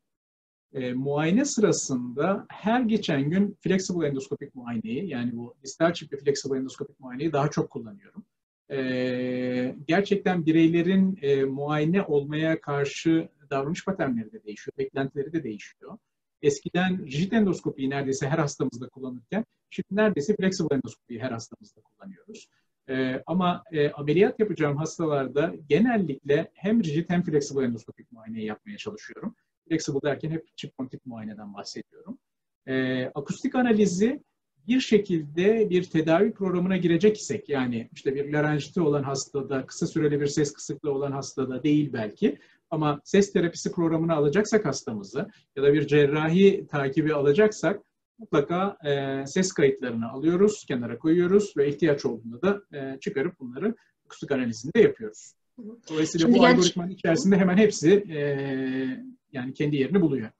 E, muayene sırasında her geçen gün flexible endoskopik muayeneyi yani bu distal çipli flexible endoskopik muayeneyi daha çok kullanıyorum. E, gerçekten bireylerin e, muayene olmaya karşı davranış paternleri de değişiyor, beklentileri de değişiyor. Eskiden rigid endoskopiyi neredeyse her hastamızda kullanırken şimdi neredeyse flexible endoskopiyi her hastamızda kullanıyoruz. Ee, ama e, ameliyat yapacağım hastalarda genellikle hem rigid hem flexible endoskopik muayeneyi yapmaya çalışıyorum. Flexible derken hep çip tip muayeneden bahsediyorum. E, akustik analizi bir şekilde bir tedavi programına girecek isek yani işte bir larenjiti olan hastada, kısa süreli bir ses kısıklığı olan hastada değil belki ama ses terapisi programına alacaksak hastamızı ya da bir cerrahi takibi alacaksak mutlaka e, ses kayıtlarını alıyoruz, kenara koyuyoruz ve ihtiyaç olduğunda da e, çıkarıp bunları akustik analizini de yapıyoruz. Dolayısıyla Şimdi bu gerçi... algoritmanın içerisinde hemen hepsi e, yani kendi yerini buluyor.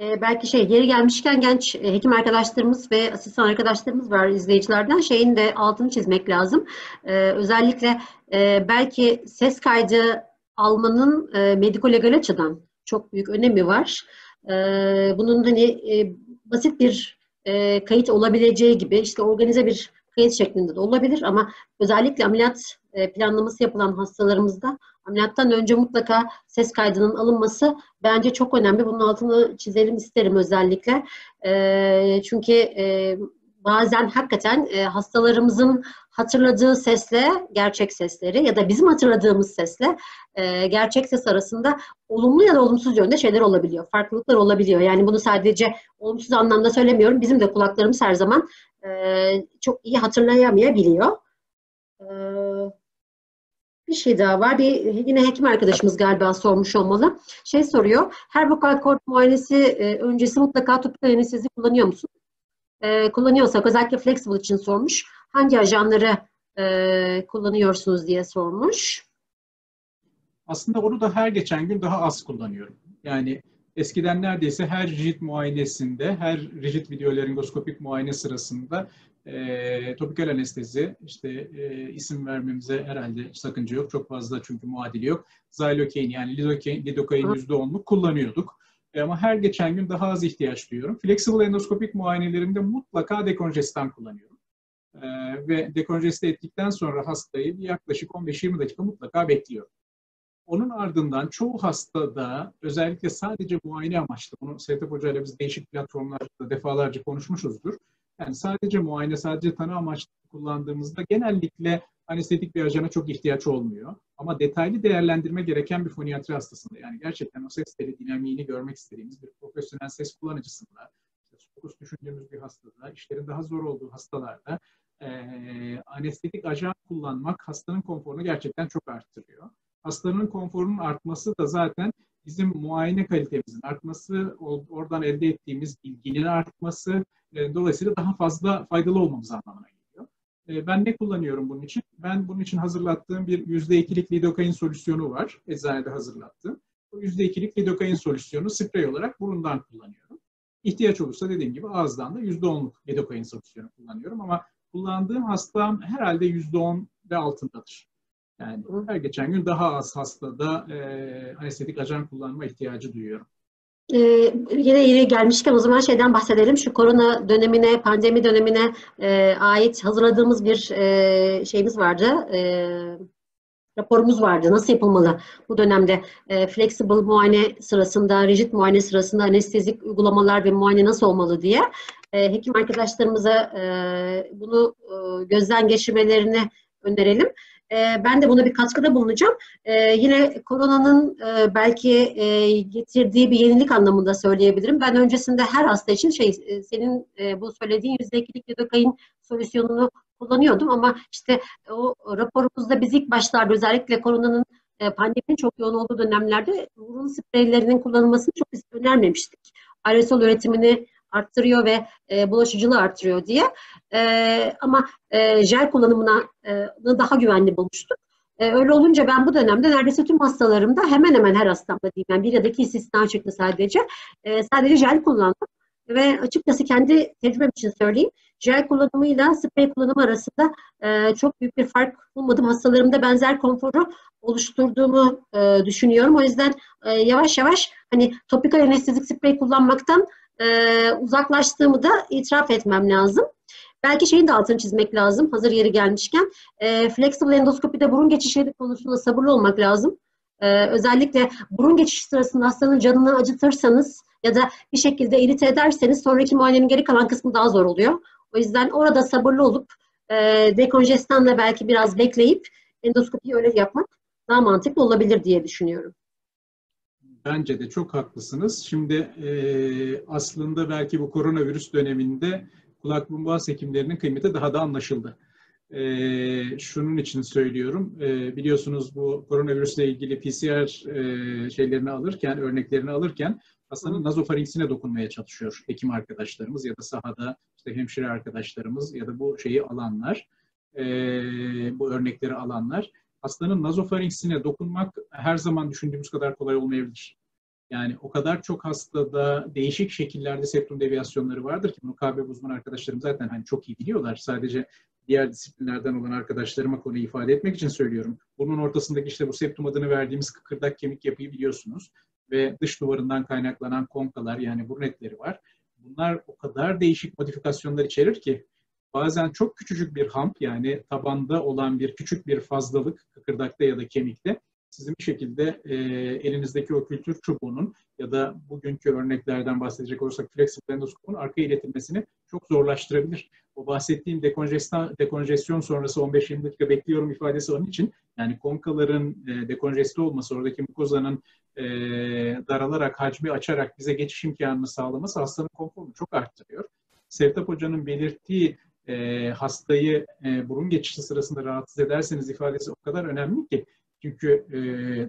Ee, belki şey yeri gelmişken genç e, hekim arkadaşlarımız ve asistan arkadaşlarımız var izleyicilerden şeyin de altını çizmek lazım. Ee, özellikle e, belki ses kaydı almanın e, mediko-legal açıdan çok büyük önemi var. Ee, bunun hani e, basit bir e, kayıt olabileceği gibi işte organize bir kayıt şeklinde de olabilir ama özellikle ameliyat e, planlaması yapılan hastalarımızda ameliyattan önce mutlaka ses kaydının alınması bence çok önemli. Bunun altını çizelim isterim özellikle. E, çünkü e, bazen hakikaten e, hastalarımızın hatırladığı sesle gerçek sesleri ya da bizim hatırladığımız sesle e, gerçek ses arasında olumlu ya da olumsuz yönde şeyler olabiliyor. Farklılıklar olabiliyor. Yani bunu sadece olumsuz anlamda söylemiyorum. Bizim de kulaklarımız her zaman e, çok iyi hatırlayamayabiliyor. E, bir şey daha var. Bir yine hekim arkadaşımız galiba sormuş olmalı. Şey soruyor. Her vokal kort muayenesi e, öncesi mutlaka topikal anestezi kullanıyor musun? E, kullanıyorsak özellikle flexible için sormuş. Hangi ajanları e, kullanıyorsunuz diye sormuş. Aslında onu da her geçen gün daha az kullanıyorum. Yani eskiden neredeyse her rigid muayenesinde, her rigid videolaringoskopik muayene sırasında e, topikal anestezi, işte e, isim vermemize herhalde sakınca yok. Çok fazla çünkü muadili yok. Xylocaine yani lidocaine, lidocaine %10'luk kullanıyorduk. E, ama her geçen gün daha az ihtiyaç duyuyorum. Flexible endoskopik muayenelerimde mutlaka dekonjestan kullanıyorum. E, ve dekonjeste ettikten sonra hastayı yaklaşık 15-20 dakika mutlaka bekliyorum. Onun ardından çoğu hastada özellikle sadece muayene amaçlı, bunu Sevtep Hoca ile biz değişik platformlarda defalarca konuşmuşuzdur. Yani sadece muayene, sadece tanı amaçlı kullandığımızda genellikle anestetik bir ajana çok ihtiyaç olmuyor. Ama detaylı değerlendirme gereken bir foniatri hastasında yani gerçekten o ses teli dinamiğini görmek istediğimiz bir profesyonel ses kullanıcısında, fokus düşündüğümüz bir hastada, işlerin daha zor olduğu hastalarda e, anestetik ajan kullanmak hastanın konforunu gerçekten çok arttırıyor. Hastanın konforunun artması da zaten bizim muayene kalitemizin artması, oradan elde ettiğimiz bilginin artması, e, dolayısıyla daha fazla faydalı olmamız anlamına geliyor. E, ben ne kullanıyorum bunun için? Ben bunun için hazırlattığım bir %2'lik lidokain solüsyonu var. Eczanede hazırlattığım. O %2'lik lidokain solüsyonu sprey olarak burundan kullanıyorum. İhtiyaç olursa dediğim gibi ağızdan da %10'luk lidokain solüsyonu kullanıyorum ama kullandığım hastam herhalde %10 ve altındadır. Yani her geçen gün daha az hastada e, anestetik ajan kullanma ihtiyacı duyuyorum. Ee, yine yeri gelmişken o zaman şeyden bahsedelim. Şu korona dönemine, pandemi dönemine e, ait hazırladığımız bir e, şeyimiz vardı. E, raporumuz vardı. Nasıl yapılmalı bu dönemde? E, flexible muayene sırasında, rigid muayene sırasında anestezik uygulamalar ve muayene nasıl olmalı diye. E, hekim arkadaşlarımıza e, bunu e, gözden geçirmelerini önerelim. E, ben de buna bir katkıda bulunacağım. E, yine koronanın e, belki e, getirdiği bir yenilik anlamında söyleyebilirim. Ben öncesinde her hasta için şey e, senin e, bu söylediğin %2'lik lidokain solüsyonunu kullanıyordum ama işte o raporumuzda biz ilk başlarda özellikle koronanın e, pandeminin çok yoğun olduğu dönemlerde burun spreylerinin kullanılmasını çok önermemiştik. Aerosol üretimini arttırıyor ve e, bulaşıcılığı arttırıyor diye. E, ama e, jel kullanımına e, daha güvenli bulmuştuk. E, öyle olunca ben bu dönemde neredeyse tüm hastalarımda hemen hemen her hastamda diyeyim yani bir ya da iki istisna çıktı sadece. E, sadece jel kullandım. Ve açıkçası kendi tecrübem için söyleyeyim. Jel kullanımıyla sprey kullanımı arasında e, çok büyük bir fark bulmadım. Hastalarımda benzer konforu oluşturduğumu e, düşünüyorum. O yüzden e, yavaş yavaş hani topikal anestezik sprey kullanmaktan e, uzaklaştığımı da itiraf etmem lazım. Belki şeyin de altını çizmek lazım hazır yeri gelmişken. E, flexible endoskopide burun geçişleri konusunda sabırlı olmak lazım. E, özellikle burun geçişi sırasında hastanın canını acıtırsanız ya da bir şekilde irite ederseniz sonraki muayenenin geri kalan kısmı daha zor oluyor. O yüzden orada sabırlı olup e, dekonjestanla belki biraz bekleyip endoskopiyi öyle yapmak daha mantıklı olabilir diye düşünüyorum. Bence de çok haklısınız. Şimdi e, aslında belki bu koronavirüs döneminde kulak burun boğaz hekimlerinin kıymeti daha da anlaşıldı. E, şunun için söylüyorum. E, biliyorsunuz bu koronavirüsle ilgili PCR e, şeylerini alırken, örneklerini alırken hastanın nazofarinksine dokunmaya çalışıyor hekim arkadaşlarımız ya da sahada işte hemşire arkadaşlarımız ya da bu şeyi alanlar, e, bu örnekleri alanlar hastanın nazofarinksine dokunmak her zaman düşündüğümüz kadar kolay olmayabilir. Yani o kadar çok hastada değişik şekillerde septum deviyasyonları vardır ki bunu KB uzman arkadaşlarım zaten hani çok iyi biliyorlar. Sadece diğer disiplinlerden olan arkadaşlarıma konuyu ifade etmek için söylüyorum. Bunun ortasındaki işte bu septum adını verdiğimiz kıkırdak kemik yapıyı biliyorsunuz. Ve dış duvarından kaynaklanan konkalar yani burun etleri var. Bunlar o kadar değişik modifikasyonlar içerir ki bazen çok küçücük bir hamp yani tabanda olan bir küçük bir fazlalık kıkırdakta ya da kemikte sizin bir şekilde e, elinizdeki o kültür çubuğunun ya da bugünkü örneklerden bahsedecek olursak flexible endoskopun arka iletilmesini çok zorlaştırabilir. O bahsettiğim dekonjesyon sonrası 15-20 dakika bekliyorum ifadesi onun için yani konkaların e, dekonjeste olması, oradaki mukozanın e, daralarak, hacmi açarak bize geçiş imkanını sağlaması hastanın konforunu çok arttırıyor. Sevtap Hoca'nın belirttiği e, hastayı e, burun geçişi sırasında rahatsız ederseniz ifadesi o kadar önemli ki çünkü e,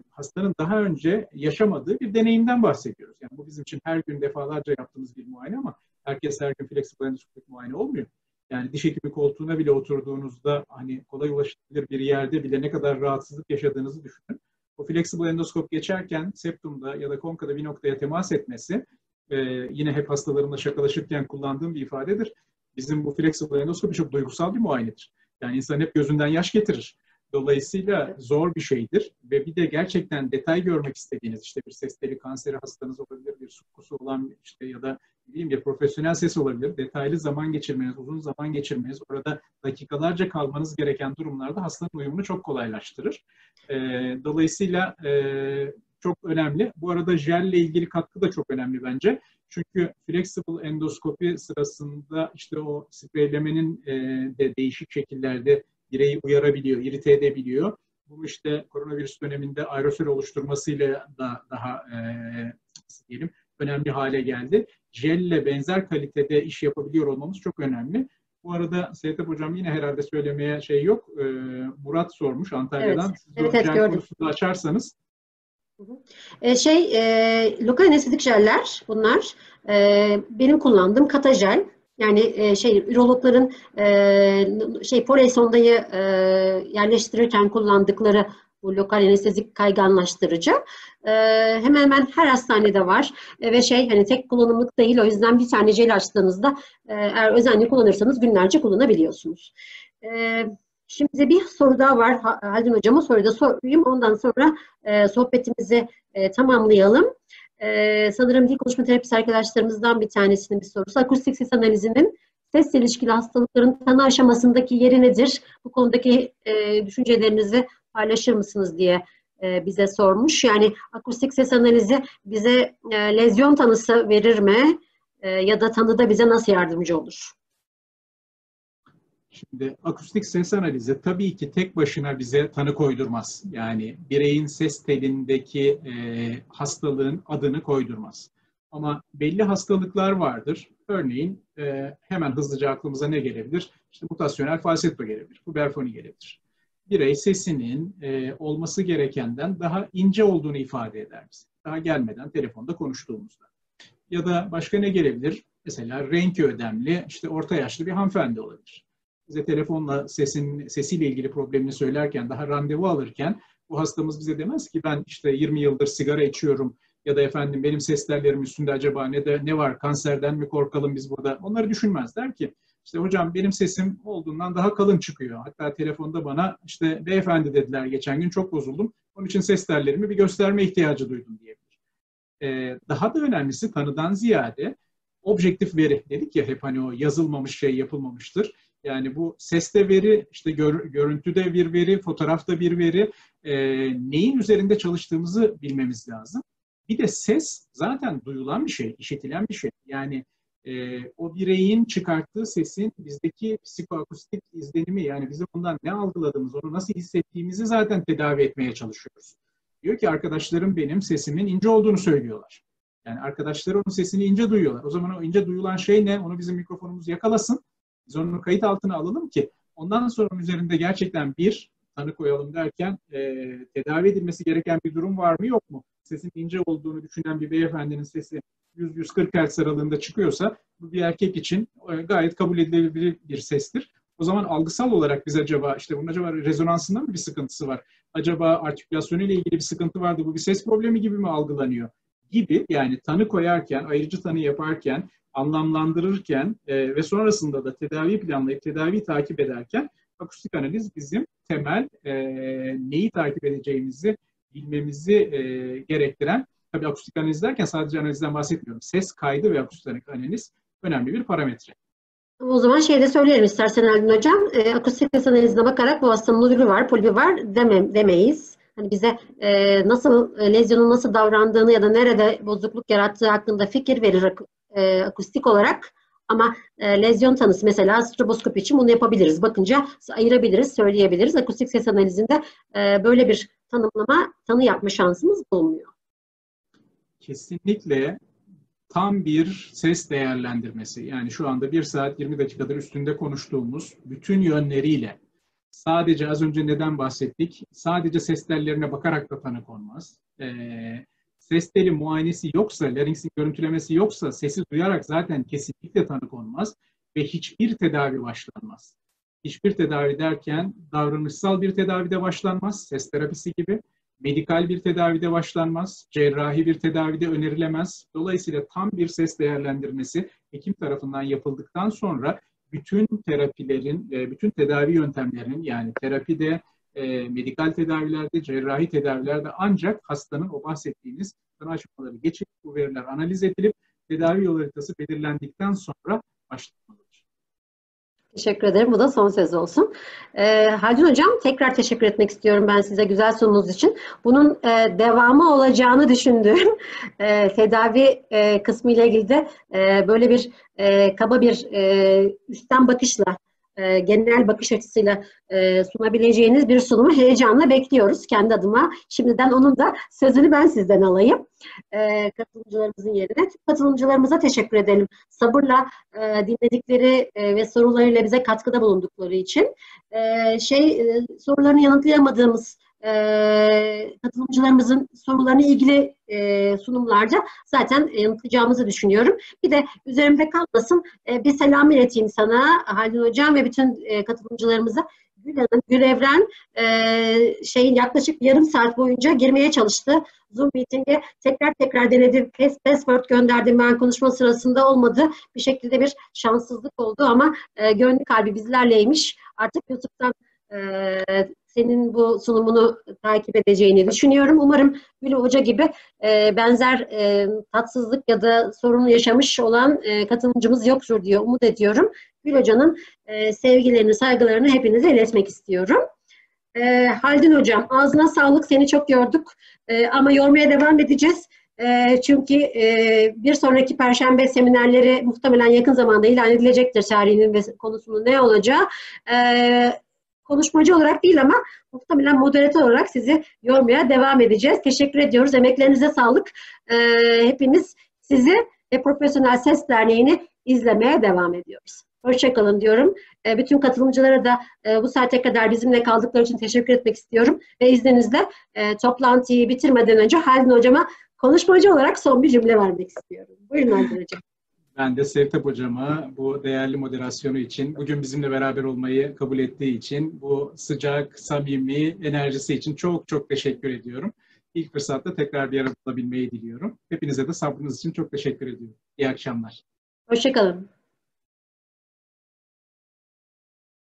hastanın daha önce yaşamadığı bir deneyimden bahsediyoruz. Yani bu bizim için her gün defalarca yaptığımız bir muayene ama herkes her gün flexible endoskopik muayene olmuyor. Yani diş hekimi koltuğuna bile oturduğunuzda hani kolay ulaşılabilir bir yerde bile ne kadar rahatsızlık yaşadığınızı düşünün. O flexible endoskop geçerken septumda ya da konkada bir noktaya temas etmesi e, yine hep hastalarımla şakalaşırken kullandığım bir ifadedir. Bizim bu flexible endoskopi çok duygusal bir muayenedir. Yani insan hep gözünden yaş getirir. Dolayısıyla zor bir şeydir ve bir de gerçekten detay görmek istediğiniz işte bir ses teli kanseri hastanız olabilir, bir sukkusu olan işte ya da bileyim bir profesyonel ses olabilir. Detaylı zaman geçirmeniz, uzun zaman geçirmeniz, orada dakikalarca kalmanız gereken durumlarda hastanın uyumunu çok kolaylaştırır. E, dolayısıyla e, çok önemli. Bu arada jelle ilgili katkı da çok önemli bence. Çünkü flexible endoskopi sırasında işte o spreylemenin e, de değişik şekillerde bireyi uyarabiliyor, irite edebiliyor. Bu işte koronavirüs döneminde aerosol oluşturmasıyla da daha e, diyelim önemli hale geldi. Jelle benzer kalitede iş yapabiliyor olmamız çok önemli. Bu arada Seyitep Hocam yine herhalde söylemeye şey yok. Ee, Murat sormuş Antalya'dan. Evet, evet, evet gördüm. açarsanız. E, şey, e, lokal anestezik jeller bunlar. E, benim kullandığım katajel. Yani e, şey ürologların e, şey polisondayı e, yerleştirirken kullandıkları bu lokal anestezik kayganlaştırıcı. E, hemen hemen her hastanede var e, ve şey hani tek kullanımlık değil o yüzden bir tane jel açtığınızda e, eğer özenli kullanırsanız günlerce kullanabiliyorsunuz. E, Şimdi bir soru daha var Haldun Hocam'a soruyu da sorayım. Ondan sonra e, sohbetimizi e, tamamlayalım. E, sanırım dil konuşma terapisi arkadaşlarımızdan bir tanesinin bir sorusu. Akustik ses analizinin sesle ilişkili hastalıkların tanı aşamasındaki yeri nedir? Bu konudaki e, düşüncelerinizi paylaşır mısınız diye e, bize sormuş. Yani akustik ses analizi bize e, lezyon tanısı verir mi? E, ya da tanıda bize nasıl yardımcı olur? Şimdi akustik ses analizi tabii ki tek başına bize tanı koydurmaz. Yani bireyin ses telindeki e, hastalığın adını koydurmaz. Ama belli hastalıklar vardır. Örneğin e, hemen hızlıca aklımıza ne gelebilir? İşte mutasyonel falsetto gelebilir, puberfoni gelebilir. Birey sesinin e, olması gerekenden daha ince olduğunu ifade eder bize. Daha gelmeden telefonda konuştuğumuzda. Ya da başka ne gelebilir? Mesela renk ödemli, işte orta yaşlı bir hanımefendi olabilir bize telefonla sesin sesiyle ilgili problemini söylerken, daha randevu alırken bu hastamız bize demez ki ben işte 20 yıldır sigara içiyorum ya da efendim benim ses tellerim üstünde acaba ne de ne var kanserden mi korkalım biz burada? Onları düşünmezler ki işte hocam benim sesim olduğundan daha kalın çıkıyor. Hatta telefonda bana işte beyefendi dediler geçen gün çok bozuldum. Onun için ses tellerimi bir gösterme ihtiyacı duydum diyebilir. Ee, daha da önemlisi tanıdan ziyade objektif veri dedik ya hep hani o yazılmamış şey yapılmamıştır. Yani bu seste veri, işte gör, görüntüde bir veri, fotoğrafta bir veri, e, neyin üzerinde çalıştığımızı bilmemiz lazım. Bir de ses zaten duyulan bir şey, işitilen bir şey. Yani e, o bireyin çıkarttığı sesin bizdeki psikoakustik izlenimi yani bizim ondan ne algıladığımız, onu nasıl hissettiğimizi zaten tedavi etmeye çalışıyoruz. Diyor ki arkadaşlarım benim sesimin ince olduğunu söylüyorlar. Yani arkadaşları onun sesini ince duyuyorlar. O zaman o ince duyulan şey ne? Onu bizim mikrofonumuz yakalasın biz onu kayıt altına alalım ki ondan sonra üzerinde gerçekten bir tanı koyalım derken e, tedavi edilmesi gereken bir durum var mı yok mu? Sesin ince olduğunu düşünen bir beyefendinin sesi 100-140 Hz aralığında çıkıyorsa bu bir erkek için e, gayet kabul edilebilir bir sestir. O zaman algısal olarak biz acaba işte bunun acaba rezonansında mı bir sıkıntısı var? Acaba artikülasyonu ile ilgili bir sıkıntı vardı bu bir ses problemi gibi mi algılanıyor? Gibi yani tanı koyarken, ayırıcı tanı yaparken anlamlandırırken e, ve sonrasında da tedavi planlayıp tedavi takip ederken akustik analiz bizim temel e, neyi takip edeceğimizi bilmemizi e, gerektiren, tabii akustik analiz derken sadece analizden bahsetmiyorum. Ses kaydı ve akustik analiz önemli bir parametre. O zaman şey de söyleyelim istersen Aldin Hocam. E, akustik analizine bakarak bu hastanın nodülü var, polipi var demem, demeyiz. hani bize e, nasıl e, lezyonun nasıl davrandığını ya da nerede bozukluk yarattığı hakkında fikir verir e, akustik olarak. Ama e, lezyon tanısı mesela stroboskopi için bunu yapabiliriz. Bakınca ayırabiliriz, söyleyebiliriz. Akustik ses analizinde e, böyle bir tanımlama, tanı yapma şansımız bulunmuyor. Kesinlikle tam bir ses değerlendirmesi. Yani şu anda 1 saat 20 dakikadır üstünde konuştuğumuz bütün yönleriyle sadece az önce neden bahsettik? Sadece ses tellerine bakarak da tanı konmaz. Ee, ses teli muayenesi yoksa, laringsin görüntülemesi yoksa sesi duyarak zaten kesinlikle tanı konmaz ve hiçbir tedavi başlanmaz. Hiçbir tedavi derken davranışsal bir tedavide başlanmaz, ses terapisi gibi medikal bir tedavide başlanmaz, cerrahi bir tedavide önerilemez. Dolayısıyla tam bir ses değerlendirmesi hekim tarafından yapıldıktan sonra bütün terapilerin, bütün tedavi yöntemlerinin yani terapide, e, medikal tedavilerde, cerrahi tedavilerde ancak hastanın o bahsettiğiniz tanı aşamaları geçip bu veriler analiz edilip tedavi yol haritası belirlendikten sonra başlanmalıdır. Teşekkür ederim. Bu da son söz olsun. E, Haldun Hocam tekrar teşekkür etmek istiyorum ben size güzel sunumunuz için. Bunun e, devamı olacağını düşündüğüm (laughs) e, tedavi e, kısmı ile ilgili de e, böyle bir e, kaba bir e, üstten bakışla e, genel bakış açısıyla e, sunabileceğiniz bir sunumu heyecanla bekliyoruz kendi adıma. Şimdiden onun da sözünü ben sizden alayım. E, katılımcılarımızın yerine. Katılımcılarımıza teşekkür edelim. Sabırla e, dinledikleri e, ve sorularıyla bize katkıda bulundukları için. E, şey e, sorularını yanıtlayamadığımız e, katılımcılarımızın sorularını ilgili e, sunumlarda zaten yanıtlayacağımızı düşünüyorum. Bir de üzerimde kalmasın e, bir selam ileteyim sana Haldun Hocam ve bütün e, katılımcılarımıza. Gül Hanım, Gül Evren e, şeyin yaklaşık yarım saat boyunca girmeye çalıştı. Zoom meeting'e tekrar tekrar denedi. Password gönderdim ben konuşma sırasında olmadı. Bir şekilde bir şanssızlık oldu ama e, gönlü kalbi bizlerleymiş. Artık YouTube'dan e, senin bu sunumunu takip edeceğini düşünüyorum. Umarım Gül Hoca gibi e, benzer e, tatsızlık ya da sorun yaşamış olan e, katılımcımız yoktur diye umut ediyorum. Gül Hoca'nın e, sevgilerini, saygılarını hepinize iletmek istiyorum. E, Haldun Hocam ağzına sağlık seni çok e, ama yormaya devam edeceğiz. Çünkü bir sonraki Perşembe seminerleri muhtemelen yakın zamanda ilan edilecektir tarihinin ve konusunun ne olacağı. E, konuşmacı olarak değil ama muhtemelen moderatör olarak sizi yormaya devam edeceğiz. Teşekkür ediyoruz. Emeklerinize sağlık. Ee, hepimiz sizi ve Profesyonel Ses Derneği'ni izlemeye devam ediyoruz. Hoşçakalın diyorum. E, bütün katılımcılara da e, bu saate kadar bizimle kaldıkları için teşekkür etmek istiyorum. Ve izninizle e, toplantıyı bitirmeden önce Haldun Hocam'a konuşmacı olarak son bir cümle vermek istiyorum. Buyurun Haldun Hocam. Ben de Sevtep Hocama bu değerli moderasyonu için, bugün bizimle beraber olmayı kabul ettiği için, bu sıcak, samimi enerjisi için çok çok teşekkür ediyorum. İlk fırsatta tekrar bir arada olabilmeyi diliyorum. Hepinize de sabrınız için çok teşekkür ediyorum. İyi akşamlar. Hoşçakalın.